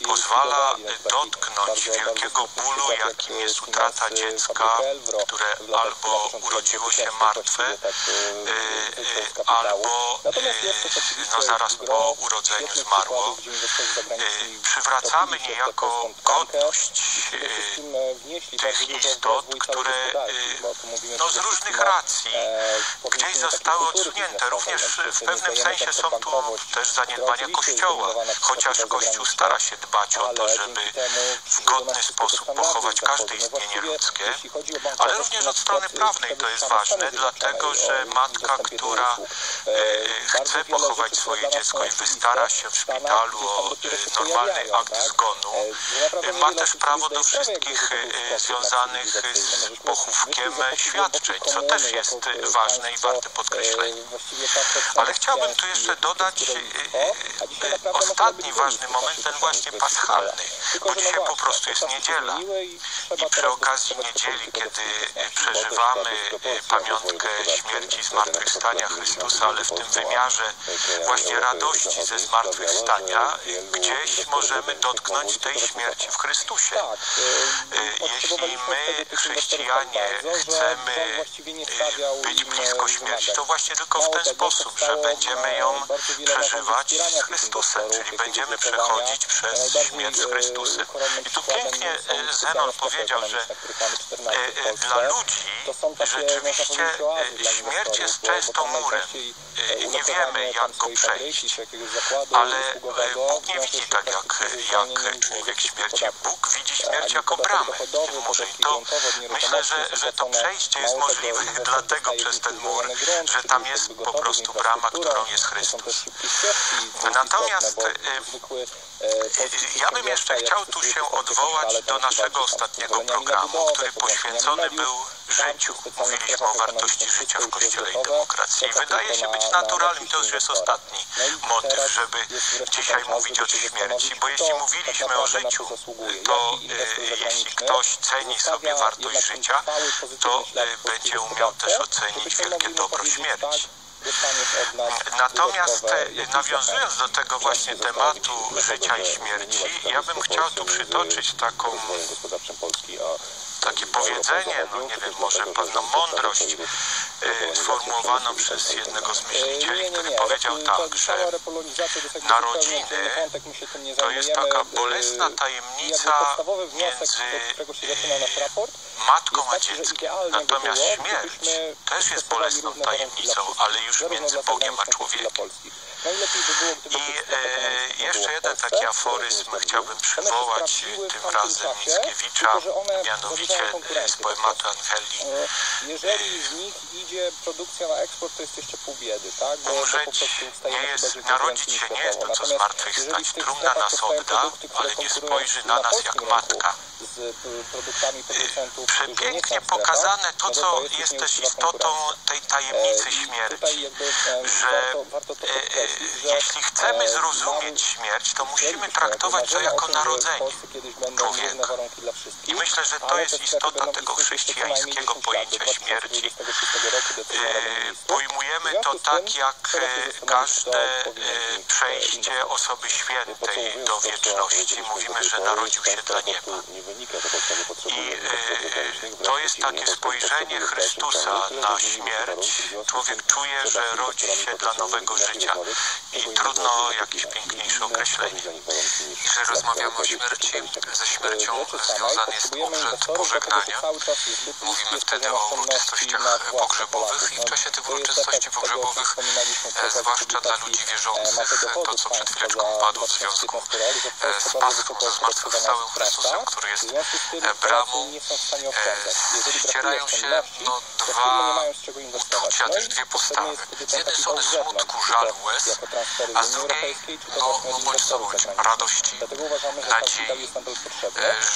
pozwala dotknąć wielkiego bólu, jakim jest utrata dziecka, które albo urodziło się martwe, albo no, zaraz po urodzeniu zmarło. Przywracamy niejako godność tych istot, które no, z różnych racji gdzieś zostały odsunięte. Również w pewnym sensie są tu też zaniedbania Kościoła, chociaż Kościół stara się dbać o to, żeby w godny sposób pochować każde istnienie ludzkie, ale również od strony prawnej to jest ważne, dlatego że matka, która e, chce pochować swoje dziecko i wystara się w szpitalu o e, normalny akt zgonu, e, ma też prawo do wszystkich e, związanych z pochówkiem świadczeń, co też jest e, ważne i warte podkreślenia. Ale chciałbym tu jeszcze dodać e, e, ostatni ważny moment, ten właśnie paschalny, bo dzisiaj po prostu jest niedziela i przy okazji niedzieli, kiedy e, przeżywamy e, pamiątkę śmierci i zmartwychwstania Chrystusa, ale w tym wymiarze właśnie radości ze zmartwychwstania, gdzieś możemy dotknąć tej śmierci w Chrystusie. E, Jeśli my, chrześcijanie, chcemy e, być blisko śmierci, to właśnie tylko w ten sposób, że będziemy ją przeżywać z Chrystusem, czyli będziemy przechodzić przez śmierć z Chrystusem. I tu pięknie e, Zenon powiedział, że e, e, dla ludzi rzeczywiście e, śmierć jest często murem. E, Nie wiemy, jak go przejść, ale e, Bóg nie widzi tak, jak, jak człowiek śmierci. Bóg widzi śmierć jako bramę murze. I to myślę, że, że to przejście jest możliwe dlatego przez ten mur, że tam jest po prostu brama, którą jest Chrystus. Natomiast e, ja bym jeszcze chciał tu się odwołać do naszego ostatniego programu, który poświęcony był życiu. Mówiliśmy o wartości życia w Kościele i demokracji. I wydaje się być naturalnym, to już jest ostatni motyw, żeby dzisiaj mówić o śmierci, bo jeśli mówiliśmy o życiu, to e, jeśli ktoś ceni sobie wartość życia, to e, będzie umiał też ocenić wielkie dobro śmierci. Natomiast e, nawiązując do tego właśnie tematu życia i śmierci, ja bym chciał tu przytoczyć taką takie powiedzenie, no nie wiem, może pewną mądrość e, sformułowaną przez jednego z myślicieli, który powiedział tak, że narodziny to jest taka bolesna tajemnica między matką a dzieckiem. Natomiast śmierć też jest bolesną tajemnicą, ale już między Bogiem a człowiekiem. I e, jeszcze jeden taki aforyzm chciałbym przywołać, tym razem Mickiewicza, mianowicie e, z poematu Angeli. Jeżeli z nich idzie produkcja na eksport, to jest jeszcze pół biedy, tak? Bo, Umrzeć nie jest, narodzić się nie jest to, co zmartwychwstać. Trumna nas odda, ale nie spojrzy na nas jak matka. Przepięknie pokazane to, co jest też istotą tej tajemnicy śmierci, że e, e, jeśli chcemy zrozumieć śmierć, to musimy traktować to jako narodzenie człowieka. I myślę, że to jest istota tego chrześcijańskiego pojęcia śmierci. Pojmujemy to tak, jak każde przejście osoby świętej do wieczności. Mówimy, że narodził się dla nieba. I to jest takie spojrzenie Chrystusa na śmierć. Człowiek czuje, że rodzi się dla nowego życia. I trudno jakieś piękniejsze określenie. Że rozmawiamy o śmierci, ze śmiercią związany jest obrzęd pożegnania. Mówimy wtedy o uroczystościach pogrzebowych i w czasie tych uroczystości pogrzebowych, e, zwłaszcza dla ludzi wierzących, to co przed chwileczką padło w związku e, z Paschą, ze zmartwychwstałym Chrystusem, który jest e, bramą, ścierają się no, dwa uczucia, też dwie postawy. Z jednej strony smutku, żalu, łez, a z drugiej, no, no bądź bądź, radości, nadziei,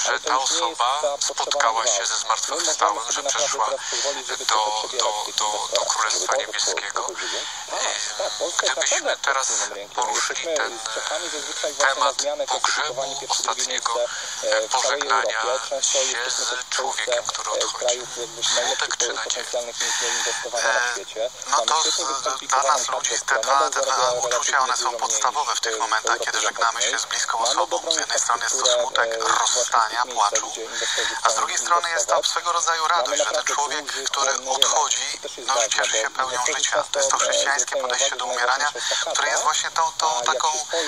że ta osoba spotkała się ze zmartwychwstałym, że przeszła do, do, do, do Królestwa Niebieskiego. Gdybyśmy teraz poruszyli ten temat pogrzebu ostatniego, pożegnania się z człowiekiem, który odchodzi. Smutek czy nadzieja? No to dla nas ludzi te dwa, te dwa uczucia, one są podstawowe w tych momentach, kiedy żegnamy się z bliską osobą. Z jednej strony jest to smutek rozstania, płaczu, a z drugiej strony jest to swego rodzaju radość, że ten człowiek, który odchodzi, no, cieszy się pełnią życia. To jest to chrześcijańskie podejście do umierania, które jest właśnie tą, tą taką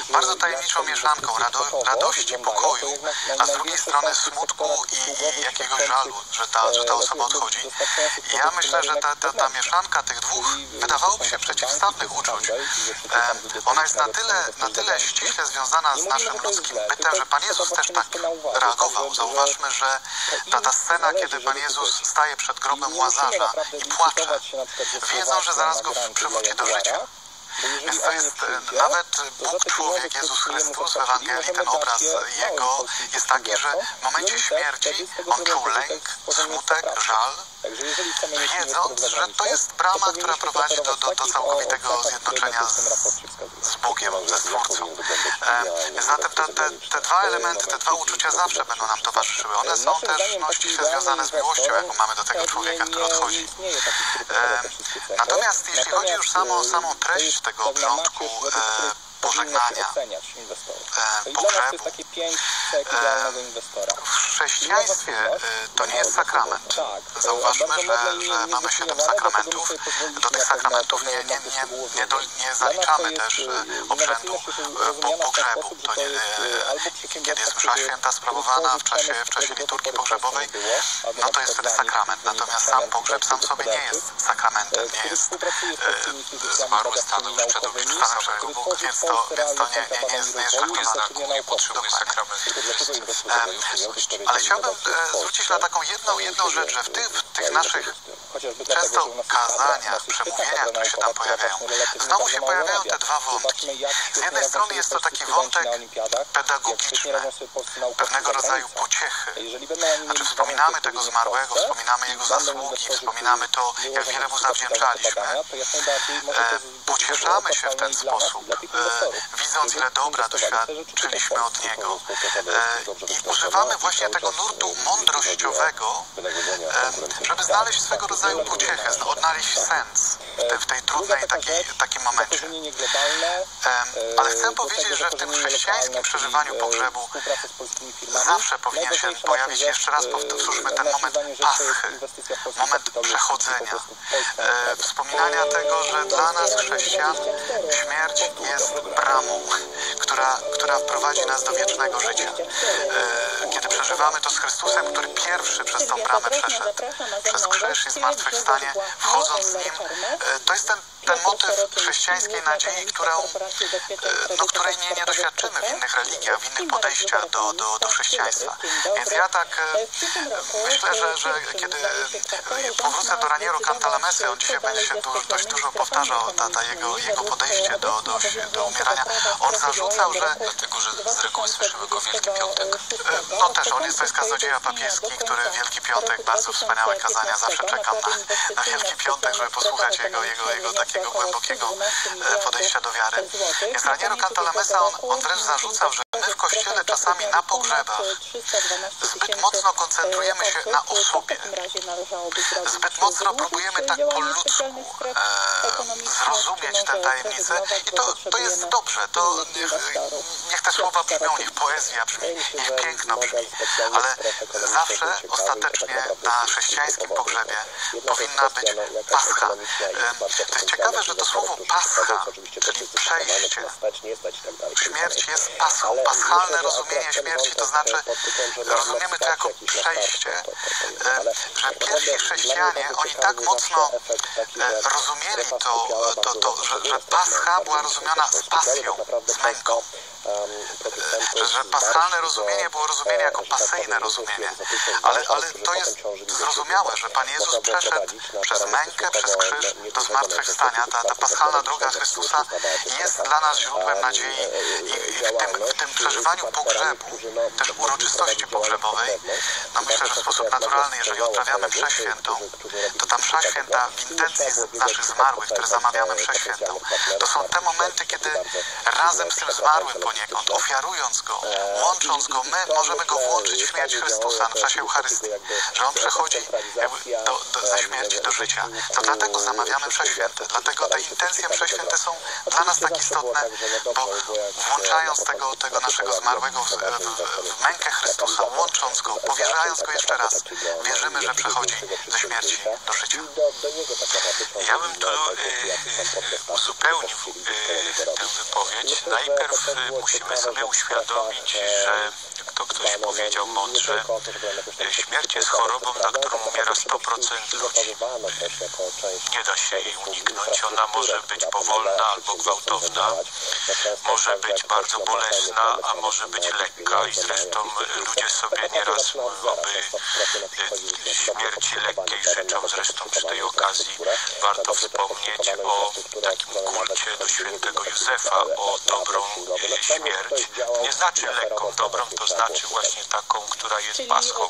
bardzo tajemniczą mieszanką rado, radości, pokoju, a z drugiej strony smutku i, i jakiegoś żalu, że ta, że ta osoba odchodzi. I ja myślę, że ta, ta, ta mieszanka tych dwóch wydawałoby się przeciwstawnych uczuć, e, ona jest na tyle, na tyle ściśle związana z naszym ludzkim bytem, że Pan Jezus też tak reagował. Zauważmy, że ta, ta scena, kiedy Pan Jezus staje przed grobem Łazarza i płacze, wiedząc, że zaraz go przywróci do życia. Więc to jest e, nawet Bóg człowiek, Jezus Chrystus w Ewangelii, ten obraz Jego jest taki, że w momencie śmierci On czuł lęk, smutek, żal, wiedząc, że to jest brama, która prowadzi do, do, do całkowitego zjednoczenia z, z Bogiem, ze Stwórcą. E, zatem te, te, te dwa elementy, te dwa uczucia zawsze będą nam towarzyszyły. One są też no, ściśle związane z miłością, jaką mamy do tego człowieka, który odchodzi. E, natomiast jeśli chodzi już samo, o samą treść tego obrządku e, pożegnania, e, pogrzebu. E, w chrześcijaństwie e, to nie jest sakrament. Zauważmy, że, że mamy siedem sakramentów. Do tych sakramentów nie, nie, nie, nie, do, nie zaliczamy też obrzędu po, pogrzebu. To nie, kiedy jest msza święta sprawowana w czasie, w czasie liturgii pogrzebowej, no to jest wtedy sakrament. Natomiast sam pogrzeb sam sobie nie jest sakramentem, nie jest Zmarły stanął już przed Boga, więc to, więc to nie, nie, nie jest, nie jest nie, nie potrzebuje sakramentu. E, ale chciałbym e, zwrócić na taką jedną, jedną rzecz, że w tych, w tych naszych często kazaniach, przemówieniach, które się tam pojawiają, znowu się pojawiają te dwa wątki. Z jednej strony jest to taki wątek pedagogiczny, pewnego rodzaju pociechy. Znaczy wspominamy tego zmarłego, wspominamy jego zasługi, wspominamy to, jak wiele mu zawdzięczaliśmy. E, pocieszamy się w ten sposób, e, widząc ile dobra doświadczyliśmy od niego. E, I używamy właśnie tego nurtu mądrościowego, e, żeby znaleźć swego rodzaju pociechę, odnaleźć sens w, te, w tej trudnej takiej, takim momencie. Ale chcę powiedzieć, że w tym chrześcijańskim przeżywaniu pogrzebu zawsze powinien się pojawić, jeszcze raz powtórzmy, ten moment paschy, moment przechodzenia, e, wspominania tego, że dla nas chrześcijan śmierć jest bramą, która, która wprowadzi nas do wiecznego życia. E, kiedy przeżywamy to z Chrystusem, który pierwszy przez tą bramę przeszedł, przez krzyż i zmartwychwstanie, wchodząc z Nim, e, to jest ten ten motyw chrześcijańskiej nadziei, którą, no, której nie, nie doświadczymy w innych religiach, w innych podejściach do, do, do chrześcijaństwa. Więc ja tak e, myślę, że, że kiedy powrócę do Raniero Cantalamessy, on dzisiaj będzie się dużo, dość dużo powtarzał, ta, ta jego, jego podejście do, do, do umierania. On zarzucał, że... Dlatego, że z reguły słyszymy go Wielki Piątek. E, no też, on jest, to jest kaznodzieja papieski, który Wielki Piątek, bardzo wspaniałe kazania, zawsze czekam na, na Wielki Piątek, żeby posłuchać jego, jego, jego takiego głębokiego podejścia do wiary. Więc Raniero Cantalamessa, on, on wręcz zarzucał, że my w Kościele czasami na pogrzebach zbyt mocno koncentrujemy się na osobie. Zbyt mocno próbujemy tak po ludzku e, zrozumieć tę tajemnicę i to, to jest dobrze. To niech, niech te słowa brzmią, niech poezja brzmi, niech piękno brzmi, ale zawsze ostatecznie na chrześcijańskim pogrzebie powinna być pascha. E, to jest ciekawe, że to słowo pascha, czyli przejście, śmierć jest pasą. Paschalne rozumienie śmierci to znaczy rozumiemy to jako przejście, e, że pierwsi chrześcijanie, oni tak mocno e, rozumieli to, to, to że, że pascha była rozumiana z pasją, z męką że, że paschalne rozumienie było rozumienie jako pasyjne rozumienie. Ale, ale to jest zrozumiałe, że Pan Jezus przeszedł przez mękę, przez krzyż do zmartwychwstania. Ta, ta paschalna droga Chrystusa jest dla nas źródłem nadziei i, w, tym, w tym przeżywaniu pogrzebu, też uroczystości pogrzebowej, no myślę, że w sposób naturalny, jeżeli odprawiamy mszę świętą, to ta msza święta w intencji naszych zmarłych, które zamawiamy mszę świętą, to są te momenty, kiedy razem z tym zmarłym poniekąd, ofiarując go, łącząc go, my możemy go włączyć w śmierć Chrystusa w czasie Eucharystii, że On przechodzi do, do, ze śmierci do życia. To dlatego zamawiamy msze święte, dlatego te intencje msze święte są dla nas tak istotne, bo włączając tego, tego naszego zmarłego w, w, w mękę Chrystusa, łącząc go, powierzając go jeszcze raz, wierzymy, że przechodzi ze śmierci do życia. Ja bym tu e, uzupełnił e, tę wypowiedź. Najpierw e, musimy sobie uświadomić, że to ktoś powiedział mądrze, śmierć jest chorobą, na którą umiera 100% ludzi. Nie da się jej uniknąć. Ona może być powolna albo gwałtowna, może być bardzo bolesna, a może być lekka i zresztą ludzie sobie nieraz oby śmierci lekkiej życzą. Zresztą przy tej okazji warto wspomnieć o takim kulcie do świętego Józefa, o dobrą śmierć. Nie znaczy lekką, dobrą to znaczy właśnie taką, która jest paschą,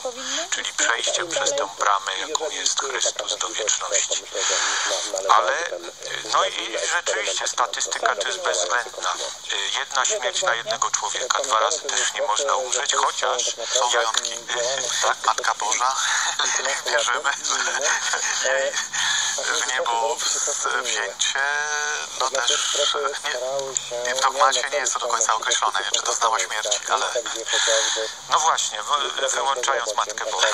czyli przejście przez tę bramę, jaką jest Chrystus do wieczności. Ale no i rzeczywiście statystyka to jest bezwzględna. Jedna śmierć na jednego człowieka, dwa razy też nie można umrzeć, chociaż są wyjątki. Tak, Matka Boża, wierzymy, że w niebo wzięcie, no też nie, w dogmacie nie jest to do końca określone, czy doznała śmierci, ale... No właśnie, wyłączając Matkę Bożą.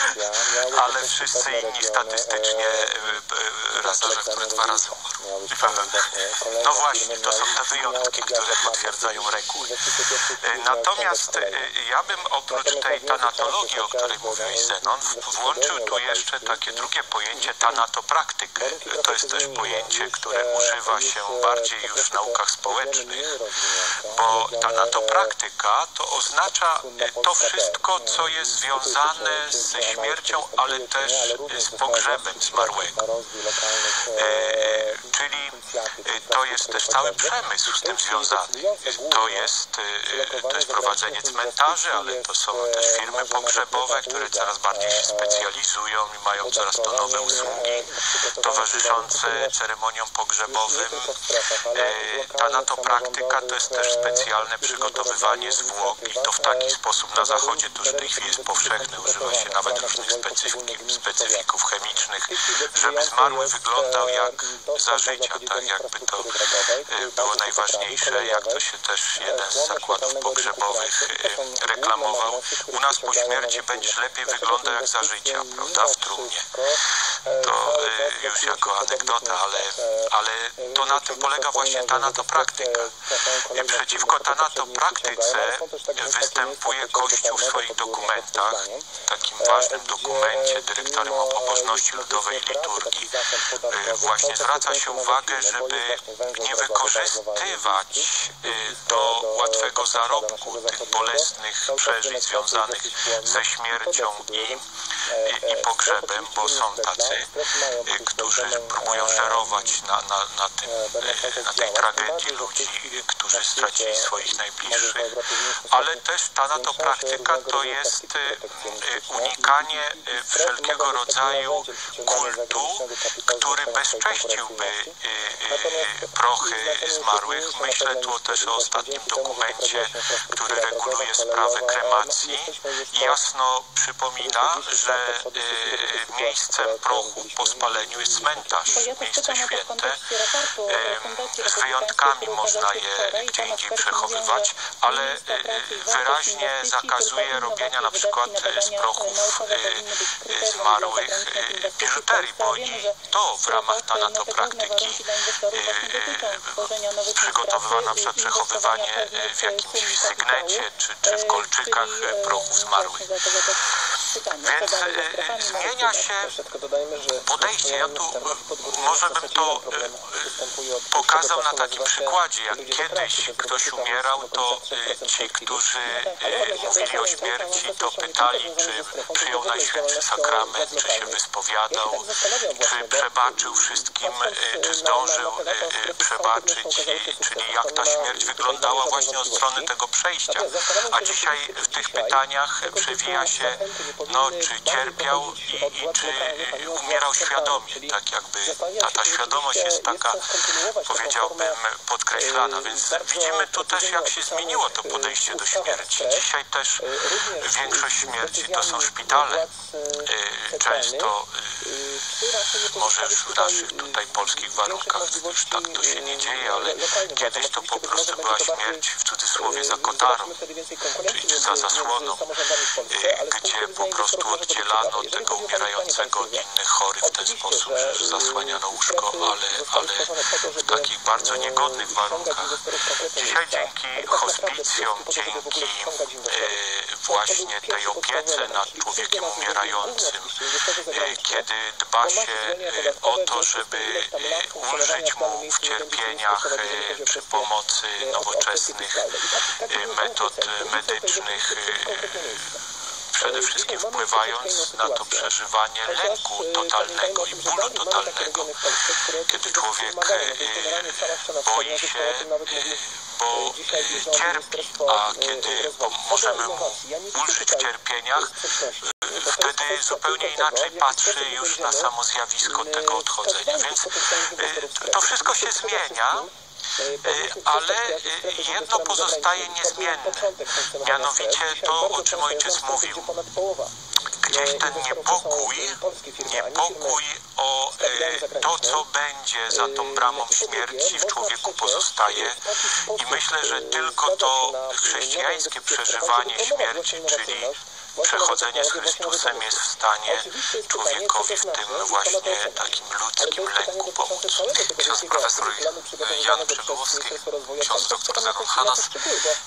ale wszyscy inni statystycznie razarze, które dwa razy. No właśnie, to są te wyjątki, które potwierdzają reguły. Natomiast ja bym oprócz tej tanatologii, o której mówiłeś Zenon, włączył tu jeszcze takie drugie pojęcie tanatopraktykę. To jest też pojęcie, które używa się bardziej już w naukach społecznych, bo tanatopraktyka to oznacza to wszystko, co jest związane ze śmiercią, ale też z pogrzebem zmarłego. Czyli to jest też cały przemysł z tym związany. To jest, to jest prowadzenie cmentarzy, ale to są też firmy pogrzebowe, które coraz bardziej się specjalizują i mają coraz to nowe usługi towarzyszące ceremoniom pogrzebowym. Tanatopraktyka to jest też specjalne przygotowywanie zwłok i to w taki sposób na zachodzie to w tej chwili jest powszechne, używa się nawet różnych specyfików chemicznych, żeby zmarły wyglądał jak za życia, tak jakby to było najważniejsze, jak to się też jeden z zakładów pogrzebowych reklamował. U nas po śmierci będziesz lepiej wyglądał jak za życia, prawda, w trumnie. To już jako anegdota, ale, ale to na tym polega właśnie tanatopraktyka. Przeciwko tanatopraktyce występuje Kościół w swoich dokumentach, takim ważnym dokumencie Dyrektorium o Pobożności Ludowej i Liturgii. Właśnie zwraca się uwagę, żeby nie wykorzystywać do łatwego zarobku tych bolesnych przeżyć związanych ze śmiercią i, i, i pogrzebem, bo są tacy, którzy próbują żerować na, na, na, tym, na tej tragedii ludzi, którzy stracili swoich najbliższych. Ale też tanatopraktyka to jest unikanie wszelkiego rodzaju kultu, który bezcześciłby prochy zmarłych. Myślę tu też o ostatnim dokumencie, który reguluje sprawę kremacji i jasno przypomina, że miejscem prochu po spaleniu jest cmentarz, miejsce święte. Z wyjątkami można je gdzie indziej przechowywać, ale wyraźnie zakazuje robienia na przykład z prochów zmarłych biżuterii, bo to w ramach tanatopraktyki przygotowywana na przykład przechowywanie w jakimś sygnecie czy, czy w kolczykach prochów zmarłych. Więc zmienia się podejście. Ja tu może bym to pokazał na takim przykładzie. Jak kiedyś ktoś umierał, to ci, którzy mówili o śmierci, to pytali, czy przyjął Najświętszy Sakrament, czy się wyspowiadał, czy przebaczył wszystkim, czy zdążył przebaczyć, czyli jak ta śmierć wyglądała właśnie od strony tego przejścia. A dzisiaj w tych pytaniach przewija się no, czy cierpiał i, i czy umierał świadomie, tak jakby ta, ta świadomość jest taka, powiedziałbym, podkreślana, więc widzimy tu też, jak się zmieniło to podejście do śmierci. Dzisiaj też większość śmierci to są szpitale, y, często y, może w naszych tutaj polskich warunkach już tak to się nie dzieje, ale kiedyś to po prostu była śmierć w cudzysłowie za kotarą, czyli za zasłoną, y, gdzie po prostu oddzielano tego umierającego od innych chorych w ten sposób, że zasłaniano łóżko, ale, ale w takich bardzo niegodnych warunkach. Dzisiaj dzięki hospicjom, dzięki e, właśnie tej opiece nad człowiekiem umierającym, e, kiedy dba się e, o to, żeby ulżyć mu w cierpieniach e, przy pomocy nowoczesnych e, metod medycznych, e, przede wszystkim wpływając na to przeżywanie lęku totalnego i bólu totalnego, kiedy człowiek e, boi się, e, bo e, cierpi, a kiedy możemy mu ulżyć w cierpieniach, wtedy zupełnie inaczej patrzy już na samo zjawisko tego odchodzenia. Więc to wszystko się zmienia. Ale jedno pozostaje niezmienne, mianowicie to, o czym ojciec mówił. Gdzieś ten niepokój, niepokój o to, co będzie za tą bramą śmierci w człowieku pozostaje. i myślę, że tylko to chrześcijańskie przeżywanie śmierci, czyli przechodzenie z Chrystusem jest w stanie człowiekowi w tym właśnie takim ludzkim lęku pomóc. Ksiądz profesor Jan Przybyłowski, ksiądz doktor Zenon Hanas,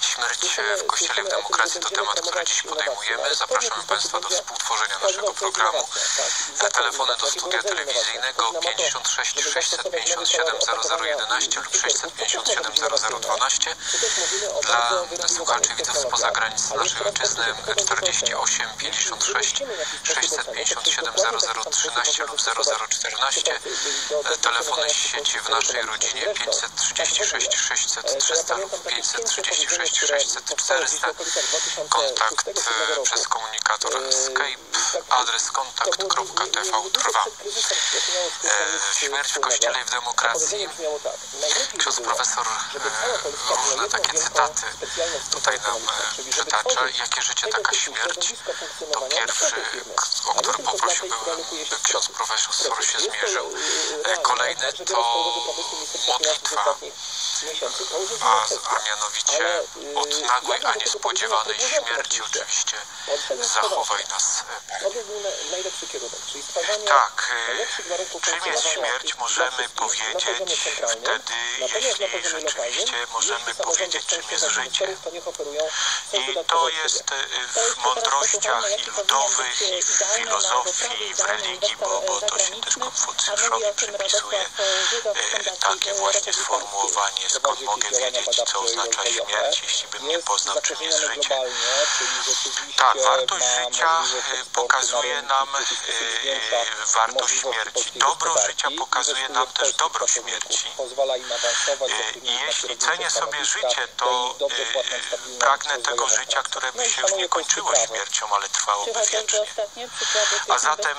śmierć w Kościele w demokracji to temat, który dziś podejmujemy. Zapraszamy Państwa do współtworzenia naszego programu. Telefony do studia telewizyjnego 56 657 0011 lub 657 0012. Dla słuchaczy widzów spoza granic naszej ojczyzny 48 56 657 0013 lub 0014. Telefony sieci w naszej rodzinie 536 600 300 lub 536 600 400. Kontakt przez komunikator Skype. Adres kontakt.tv trwa. Śmierć w Kościele i w demokracji. Ksiądz profesor różne takie cytaty tutaj nam przytacza. Jakie życie, taka śmierć. To pierwszy, o który poprosiłbym, by ksiądz profesor się zmierzył. Kolejny to modlitwa, a, a mianowicie od nagłej, a niespodziewanej śmierci oczywiście zachowaj nas. Tak, czym jest śmierć możemy powiedzieć wtedy, jeśli rzeczywiście możemy powiedzieć, czym jest życie. I to jest w mądrościach i ludowych, i w filozofii, i w religii, bo, bo to się też Konfucjuszowi przypisuje takie właśnie sformułowanie, skąd mogę wiedzieć, co oznacza śmierć, jeśli bym nie poznał, czym jest życie. Tak, wartość życia pokazuje nam wartość śmierci. Dobro życia pokazuje nam też dobro śmierci. I jeśli cenię sobie życie, to pragnę tego życia, które by się już nie kończyło śmiercią, ale trwałoby wiecznie. A zatem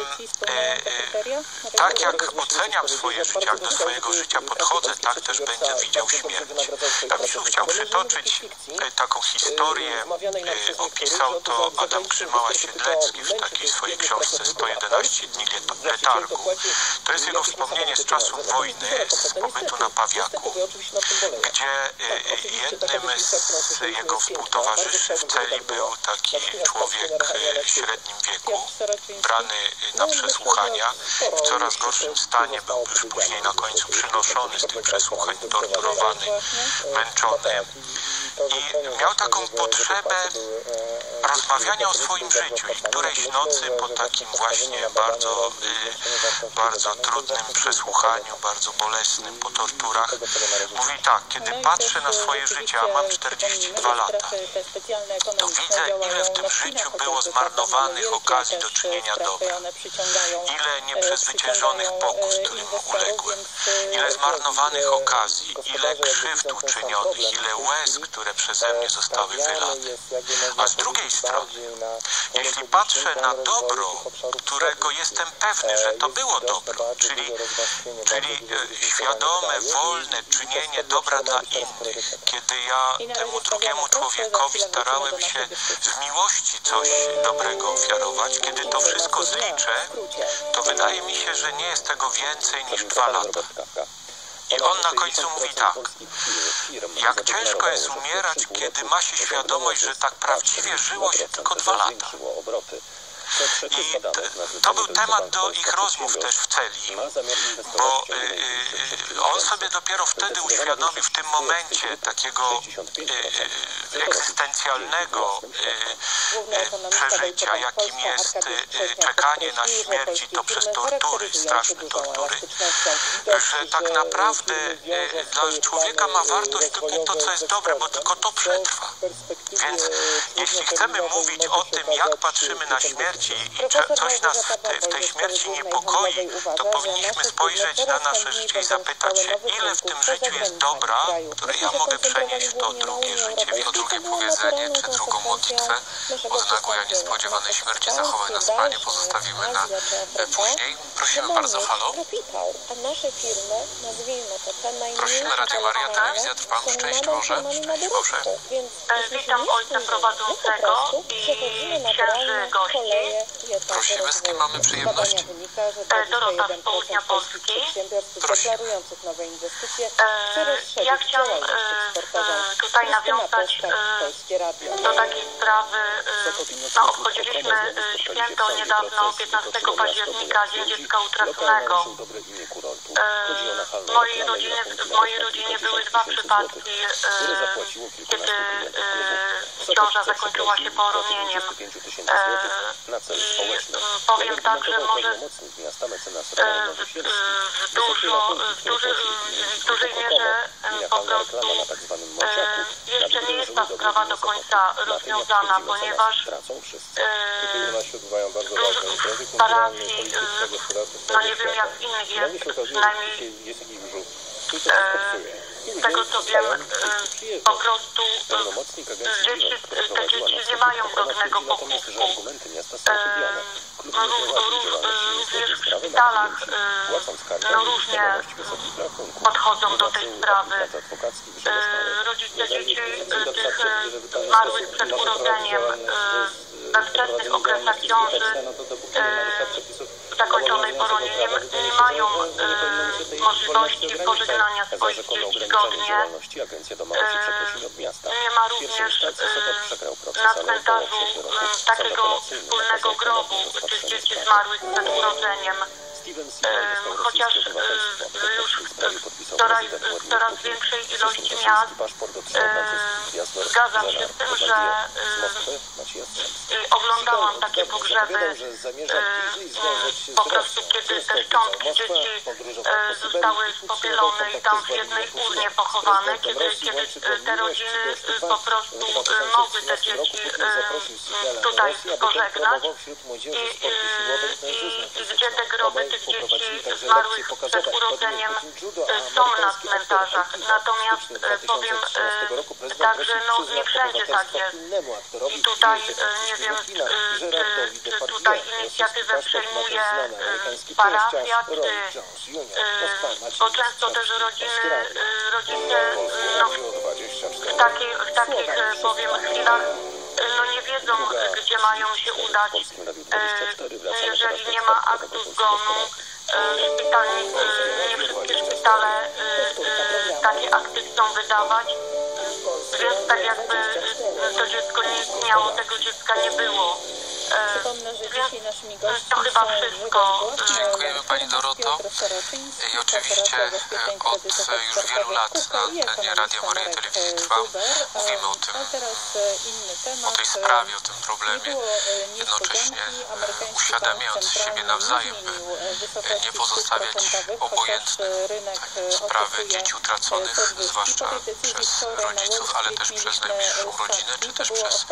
tak jak oceniam swoje życie, jak do swojego życia podchodzę, tak też będę widział śmierć. Ja bym tu chciał przytoczyć taką historię. Opisał to Adam Krzymała-Siedlecki w takiej swojej książce 111 dni letargu. To jest jego wspomnienie z czasów wojny, z pobytu na Pawiaku, gdzie jednym z jego współtowarzyszy w celi był taki człowiek w średnim wieku, brany na przesłuchania. W coraz gorszym stanie był już później na końcu przynoszony z tych przesłuchań, torturowany, męczony. I miał taką potrzebę rozmawiania o swoim życiu i którejś nocy po takim właśnie bardzo, bardzo trudnym przesłuchaniu, bardzo bolesnym po torturach, mówi tak, kiedy patrzę na swoje życie, a mam 42 lata, to widzę, ile w tym życiu było zmarnowanych okazji do czynienia dobra, ile nieprzezwyciężonych pokus, którym uległem, ile zmarnowanych okazji, ile krzywd uczynionych, ile łez, które przeze mnie zostały wylane. A z drugiej strony, jeśli patrzę na dobro, którego jestem pewny, że to było dobro, czyli, czyli e, świadome, wolne czynienie dobra dla innych. Kiedy ja temu drugiemu człowiekowi starałem się w miłości coś dobrego ofiarować, kiedy to wszystko zliczę, to wydaje mi się, że nie jest tego więcej niż dwa lata. I on na końcu mówi tak. Jak ciężko jest umierać, kiedy ma się świadomość, że tak prawdziwie żyło się tylko dwa lata. I to był temat do ich rozmów też w celi, bo y, y, on sobie dopiero wtedy uświadomił w tym momencie takiego y, egzystencjalnego przeżycia, jakim jest czekanie na śmierć i to przez tortury, straszne tortury, że tak naprawdę dla człowieka ma wartość tylko to, co jest dobre, bo tylko to przetrwa. Więc jeśli chcemy mówić o tym, jak patrzymy na śmierć i coś nas w, te, w tej śmierci niepokoi, to powinniśmy spojrzeć na nasze życie i zapytać się, ile w tym życiu jest dobra, które ja mogę przenieść w to drugie życie. To drugie powiedzenie, czy drugą modlitwę od nagłej, niespodziewanej śmierci zachowań nas, Panie, pozostawimy na później. Prosimy bardzo, halo. Prosimy Radio Maria, Telewizja Trwam, szczęść Boże. Szczęść Boże. Witam ojca prowadzącego i księży gości. Prosimy, z kim mamy przyjemność? Dorota z południa Polski. Prosimy. E, ja chciałam e, e, tutaj nawiązać do takiej sprawy. No, obchodziliśmy święto niedawno, 15 października, Dzień Dziecka Utraconego. W mojej rodzinie, w mojej rodzinie były dwa przypadki, kiedy ciąża zakończyła się poronieniem. I powiem tak, że może w, dużo, w, w dużej mierze po prostu jeszcze nie jest ta sprawa do końca rozwiązana, ponieważ w parafii, no nie wiem jak w innych jest, przynajmniej z tego co wiem, po prostu dzieci, te dzieci nie mają godnego pochówku. Również w szpitalach no różnie podchodzą do tej sprawy. Rodzice dzieci tych zmarłych przed urodzeniem we wczesnych okresach ciąży zakończonej poronieniem nie mają e, możliwości pożegnania swoich dzieci godnie. E, nie ma również e, na cmentarzu takiego wspólnego grobu tych dzieci zmarłych przed urodzeniem. Chociaż już w coraz, w coraz większej ilości miast zgadzam się z tym, że oglądałam takie pogrzeby po prostu kiedy te szczątki dzieci zostały popielone i tam w jednej urnie pochowane, kiedy, kiedy te rodziny po prostu mogły te dzieci tutaj pożegnać i, i, i gdzie te groby dzieci zmarłych przed urodzeniem są na cmentarzach. Natomiast powiem także, no nie wszędzie tak jest. I tutaj nie wiem, czy, czy tutaj inicjatywę przejmuje parafia, czy, bo często też rodziny, rodzice no, w takich, w takich powiem chwilach no nie wiedzą, gdzie mają się udać, jeżeli nie ma aktu zgonu. Szpitali, nie wszystkie szpitale takie akty chcą wydawać, więc tak jakby to dziecko nie istniało, tego dziecka nie było. Przypomnę, że dzisiaj naszymi gośćmi to chyba wszystko. Dziękujemy Pani Doroto. I oczywiście od już wielu lat na antenie Radia Maria Telewizji Trwam mówimy o tym, o tej sprawie, o tym problemie. Jednocześnie uświadamiając siebie nawzajem, by nie pozostawiać obojętne sprawy dzieci utraconych, zwłaszcza przez rodziców, ale też przez najbliższą rodzinę, czy też przez,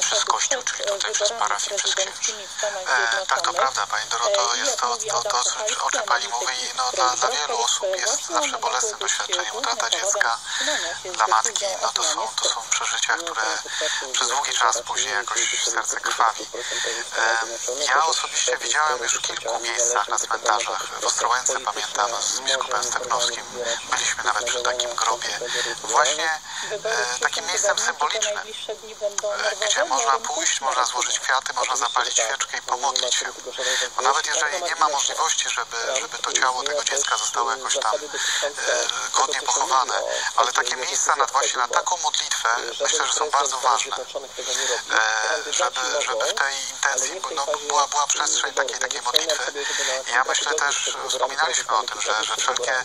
przez Kościół, czyli tutaj przez parafię, przez księży. E, tak, to prawda, Pani Doroto, jest to, to, to o czym Pani mówi, no, dla, dla wielu osób jest zawsze bolesnym doświadczeniem utrata dziecka. Dla matki, no to są, to są przeżycia, które przez długi czas później jakoś serce krwawi. E, ja osobiście widziałem już w kilku miejscach na cmentarzach. W Ostrołęce pamiętam z biskupem Stepnowskim. Byliśmy nawet przy takim grobie. Właśnie e, takim miejscem symbolicznym, e, gdzie można pójść, można złożyć kwiaty, można zapalić świeczkę i pomodlić się. Bo nawet jeżeli nie ma możliwości, żeby, żeby to ciało tego dziecka zostało jakoś tam e, godnie pochowane, ale takie miejsca nad właśnie na taką modlitwę myślę, że są bardzo ważne. E, żeby, żeby w tej intencji no, była, była przestrzeń takiej, takiej modlitwy. I ja myślę też, wspominaliśmy o tym, że, że wszelkie, e,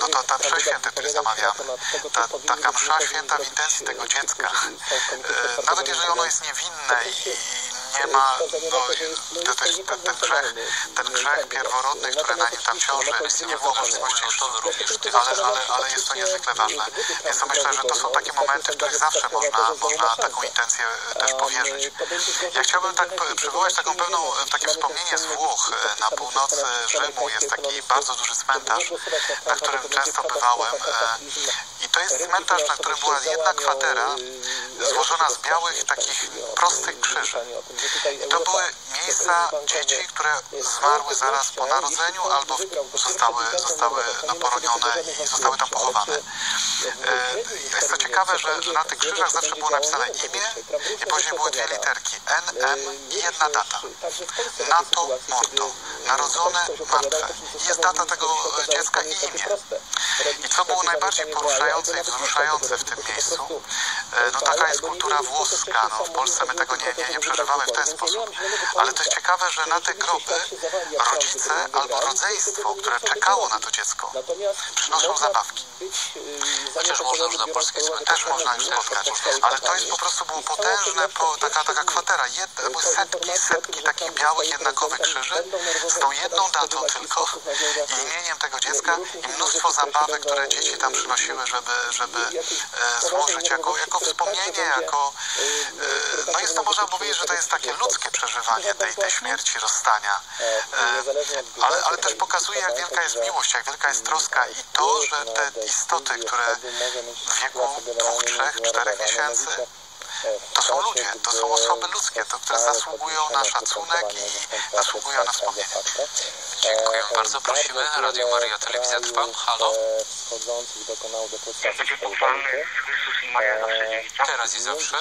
no to ta msza święta, które zamawiamy, ta, taka msza święta w intencji tego dziecka, nawet jeżeli ono jest niewinne i, nie ma, no, to też ten, ten grzech, ten grzech pierworodny, który na nim tam ciąży, było możliwości ale, ale, ale jest to niezwykle ważne. Więc to myślę, że to są takie momenty, w których zawsze można, można taką intencję też powierzyć. Ja chciałbym tak przywołać taką pewną, takie wspomnienie z Włoch. Na północy Rzymu jest taki bardzo duży cmentarz, na którym często bywałem. I to jest cmentarz, na którym była jedna kwatera złożona z białych, takich prostych krzyży. I to były miejsca dzieci, które zmarły zaraz po narodzeniu albo zostały, zostały no, poronione i zostały tam pochowane. Jest to ciekawe, że, że na tych krzyżach zawsze było napisane imię i później były dwie literki N, M i jedna data. Nato morto. Narodzone, martwe. Jest data tego dziecka i imię. I co było najbardziej poruszające i wzruszające w tym miejscu, no taka jest kultura włoska. No, w Polsce my tego nie, nie, nie przeżywamy w ten sposób. Ale to jest ciekawe, że na te groby rodzice albo rodzeństwo, które czekało na to dziecko, przynoszą zabawki. Chociaż można już na polskie Też można już spotkać. Ale to jest po prostu było potężne, po, taka, taka kwatera. Jed, były setki, setki takich białych, jednakowych krzyży z tą jedną datą tylko i imieniem tego dziecka i mnóstwo zabawek, które dzieci tam przynosiły, żeby, żeby e, złożyć jako, jako wspomnienie, jako... E, no jest to, można powiedzieć, że to jest takie ludzkie przeżywanie tej, tej śmierci, rozstania. E, ale, ale też pokazuje, jak wielka jest miłość, jak wielka jest troska i to, że te istoty, które w wieku dwóch, trzech, czterech miesięcy to są ludzie, to są osoby ludzkie, to, które zasługują na szacunek i zasługują na wspomnienie. Dziękuję bardzo. Prosimy. Radio Maria Telewizja Trwam. Halo. Będzie pochwalny Chrystus i Maria zawsze dziewica. Teraz i zawsze.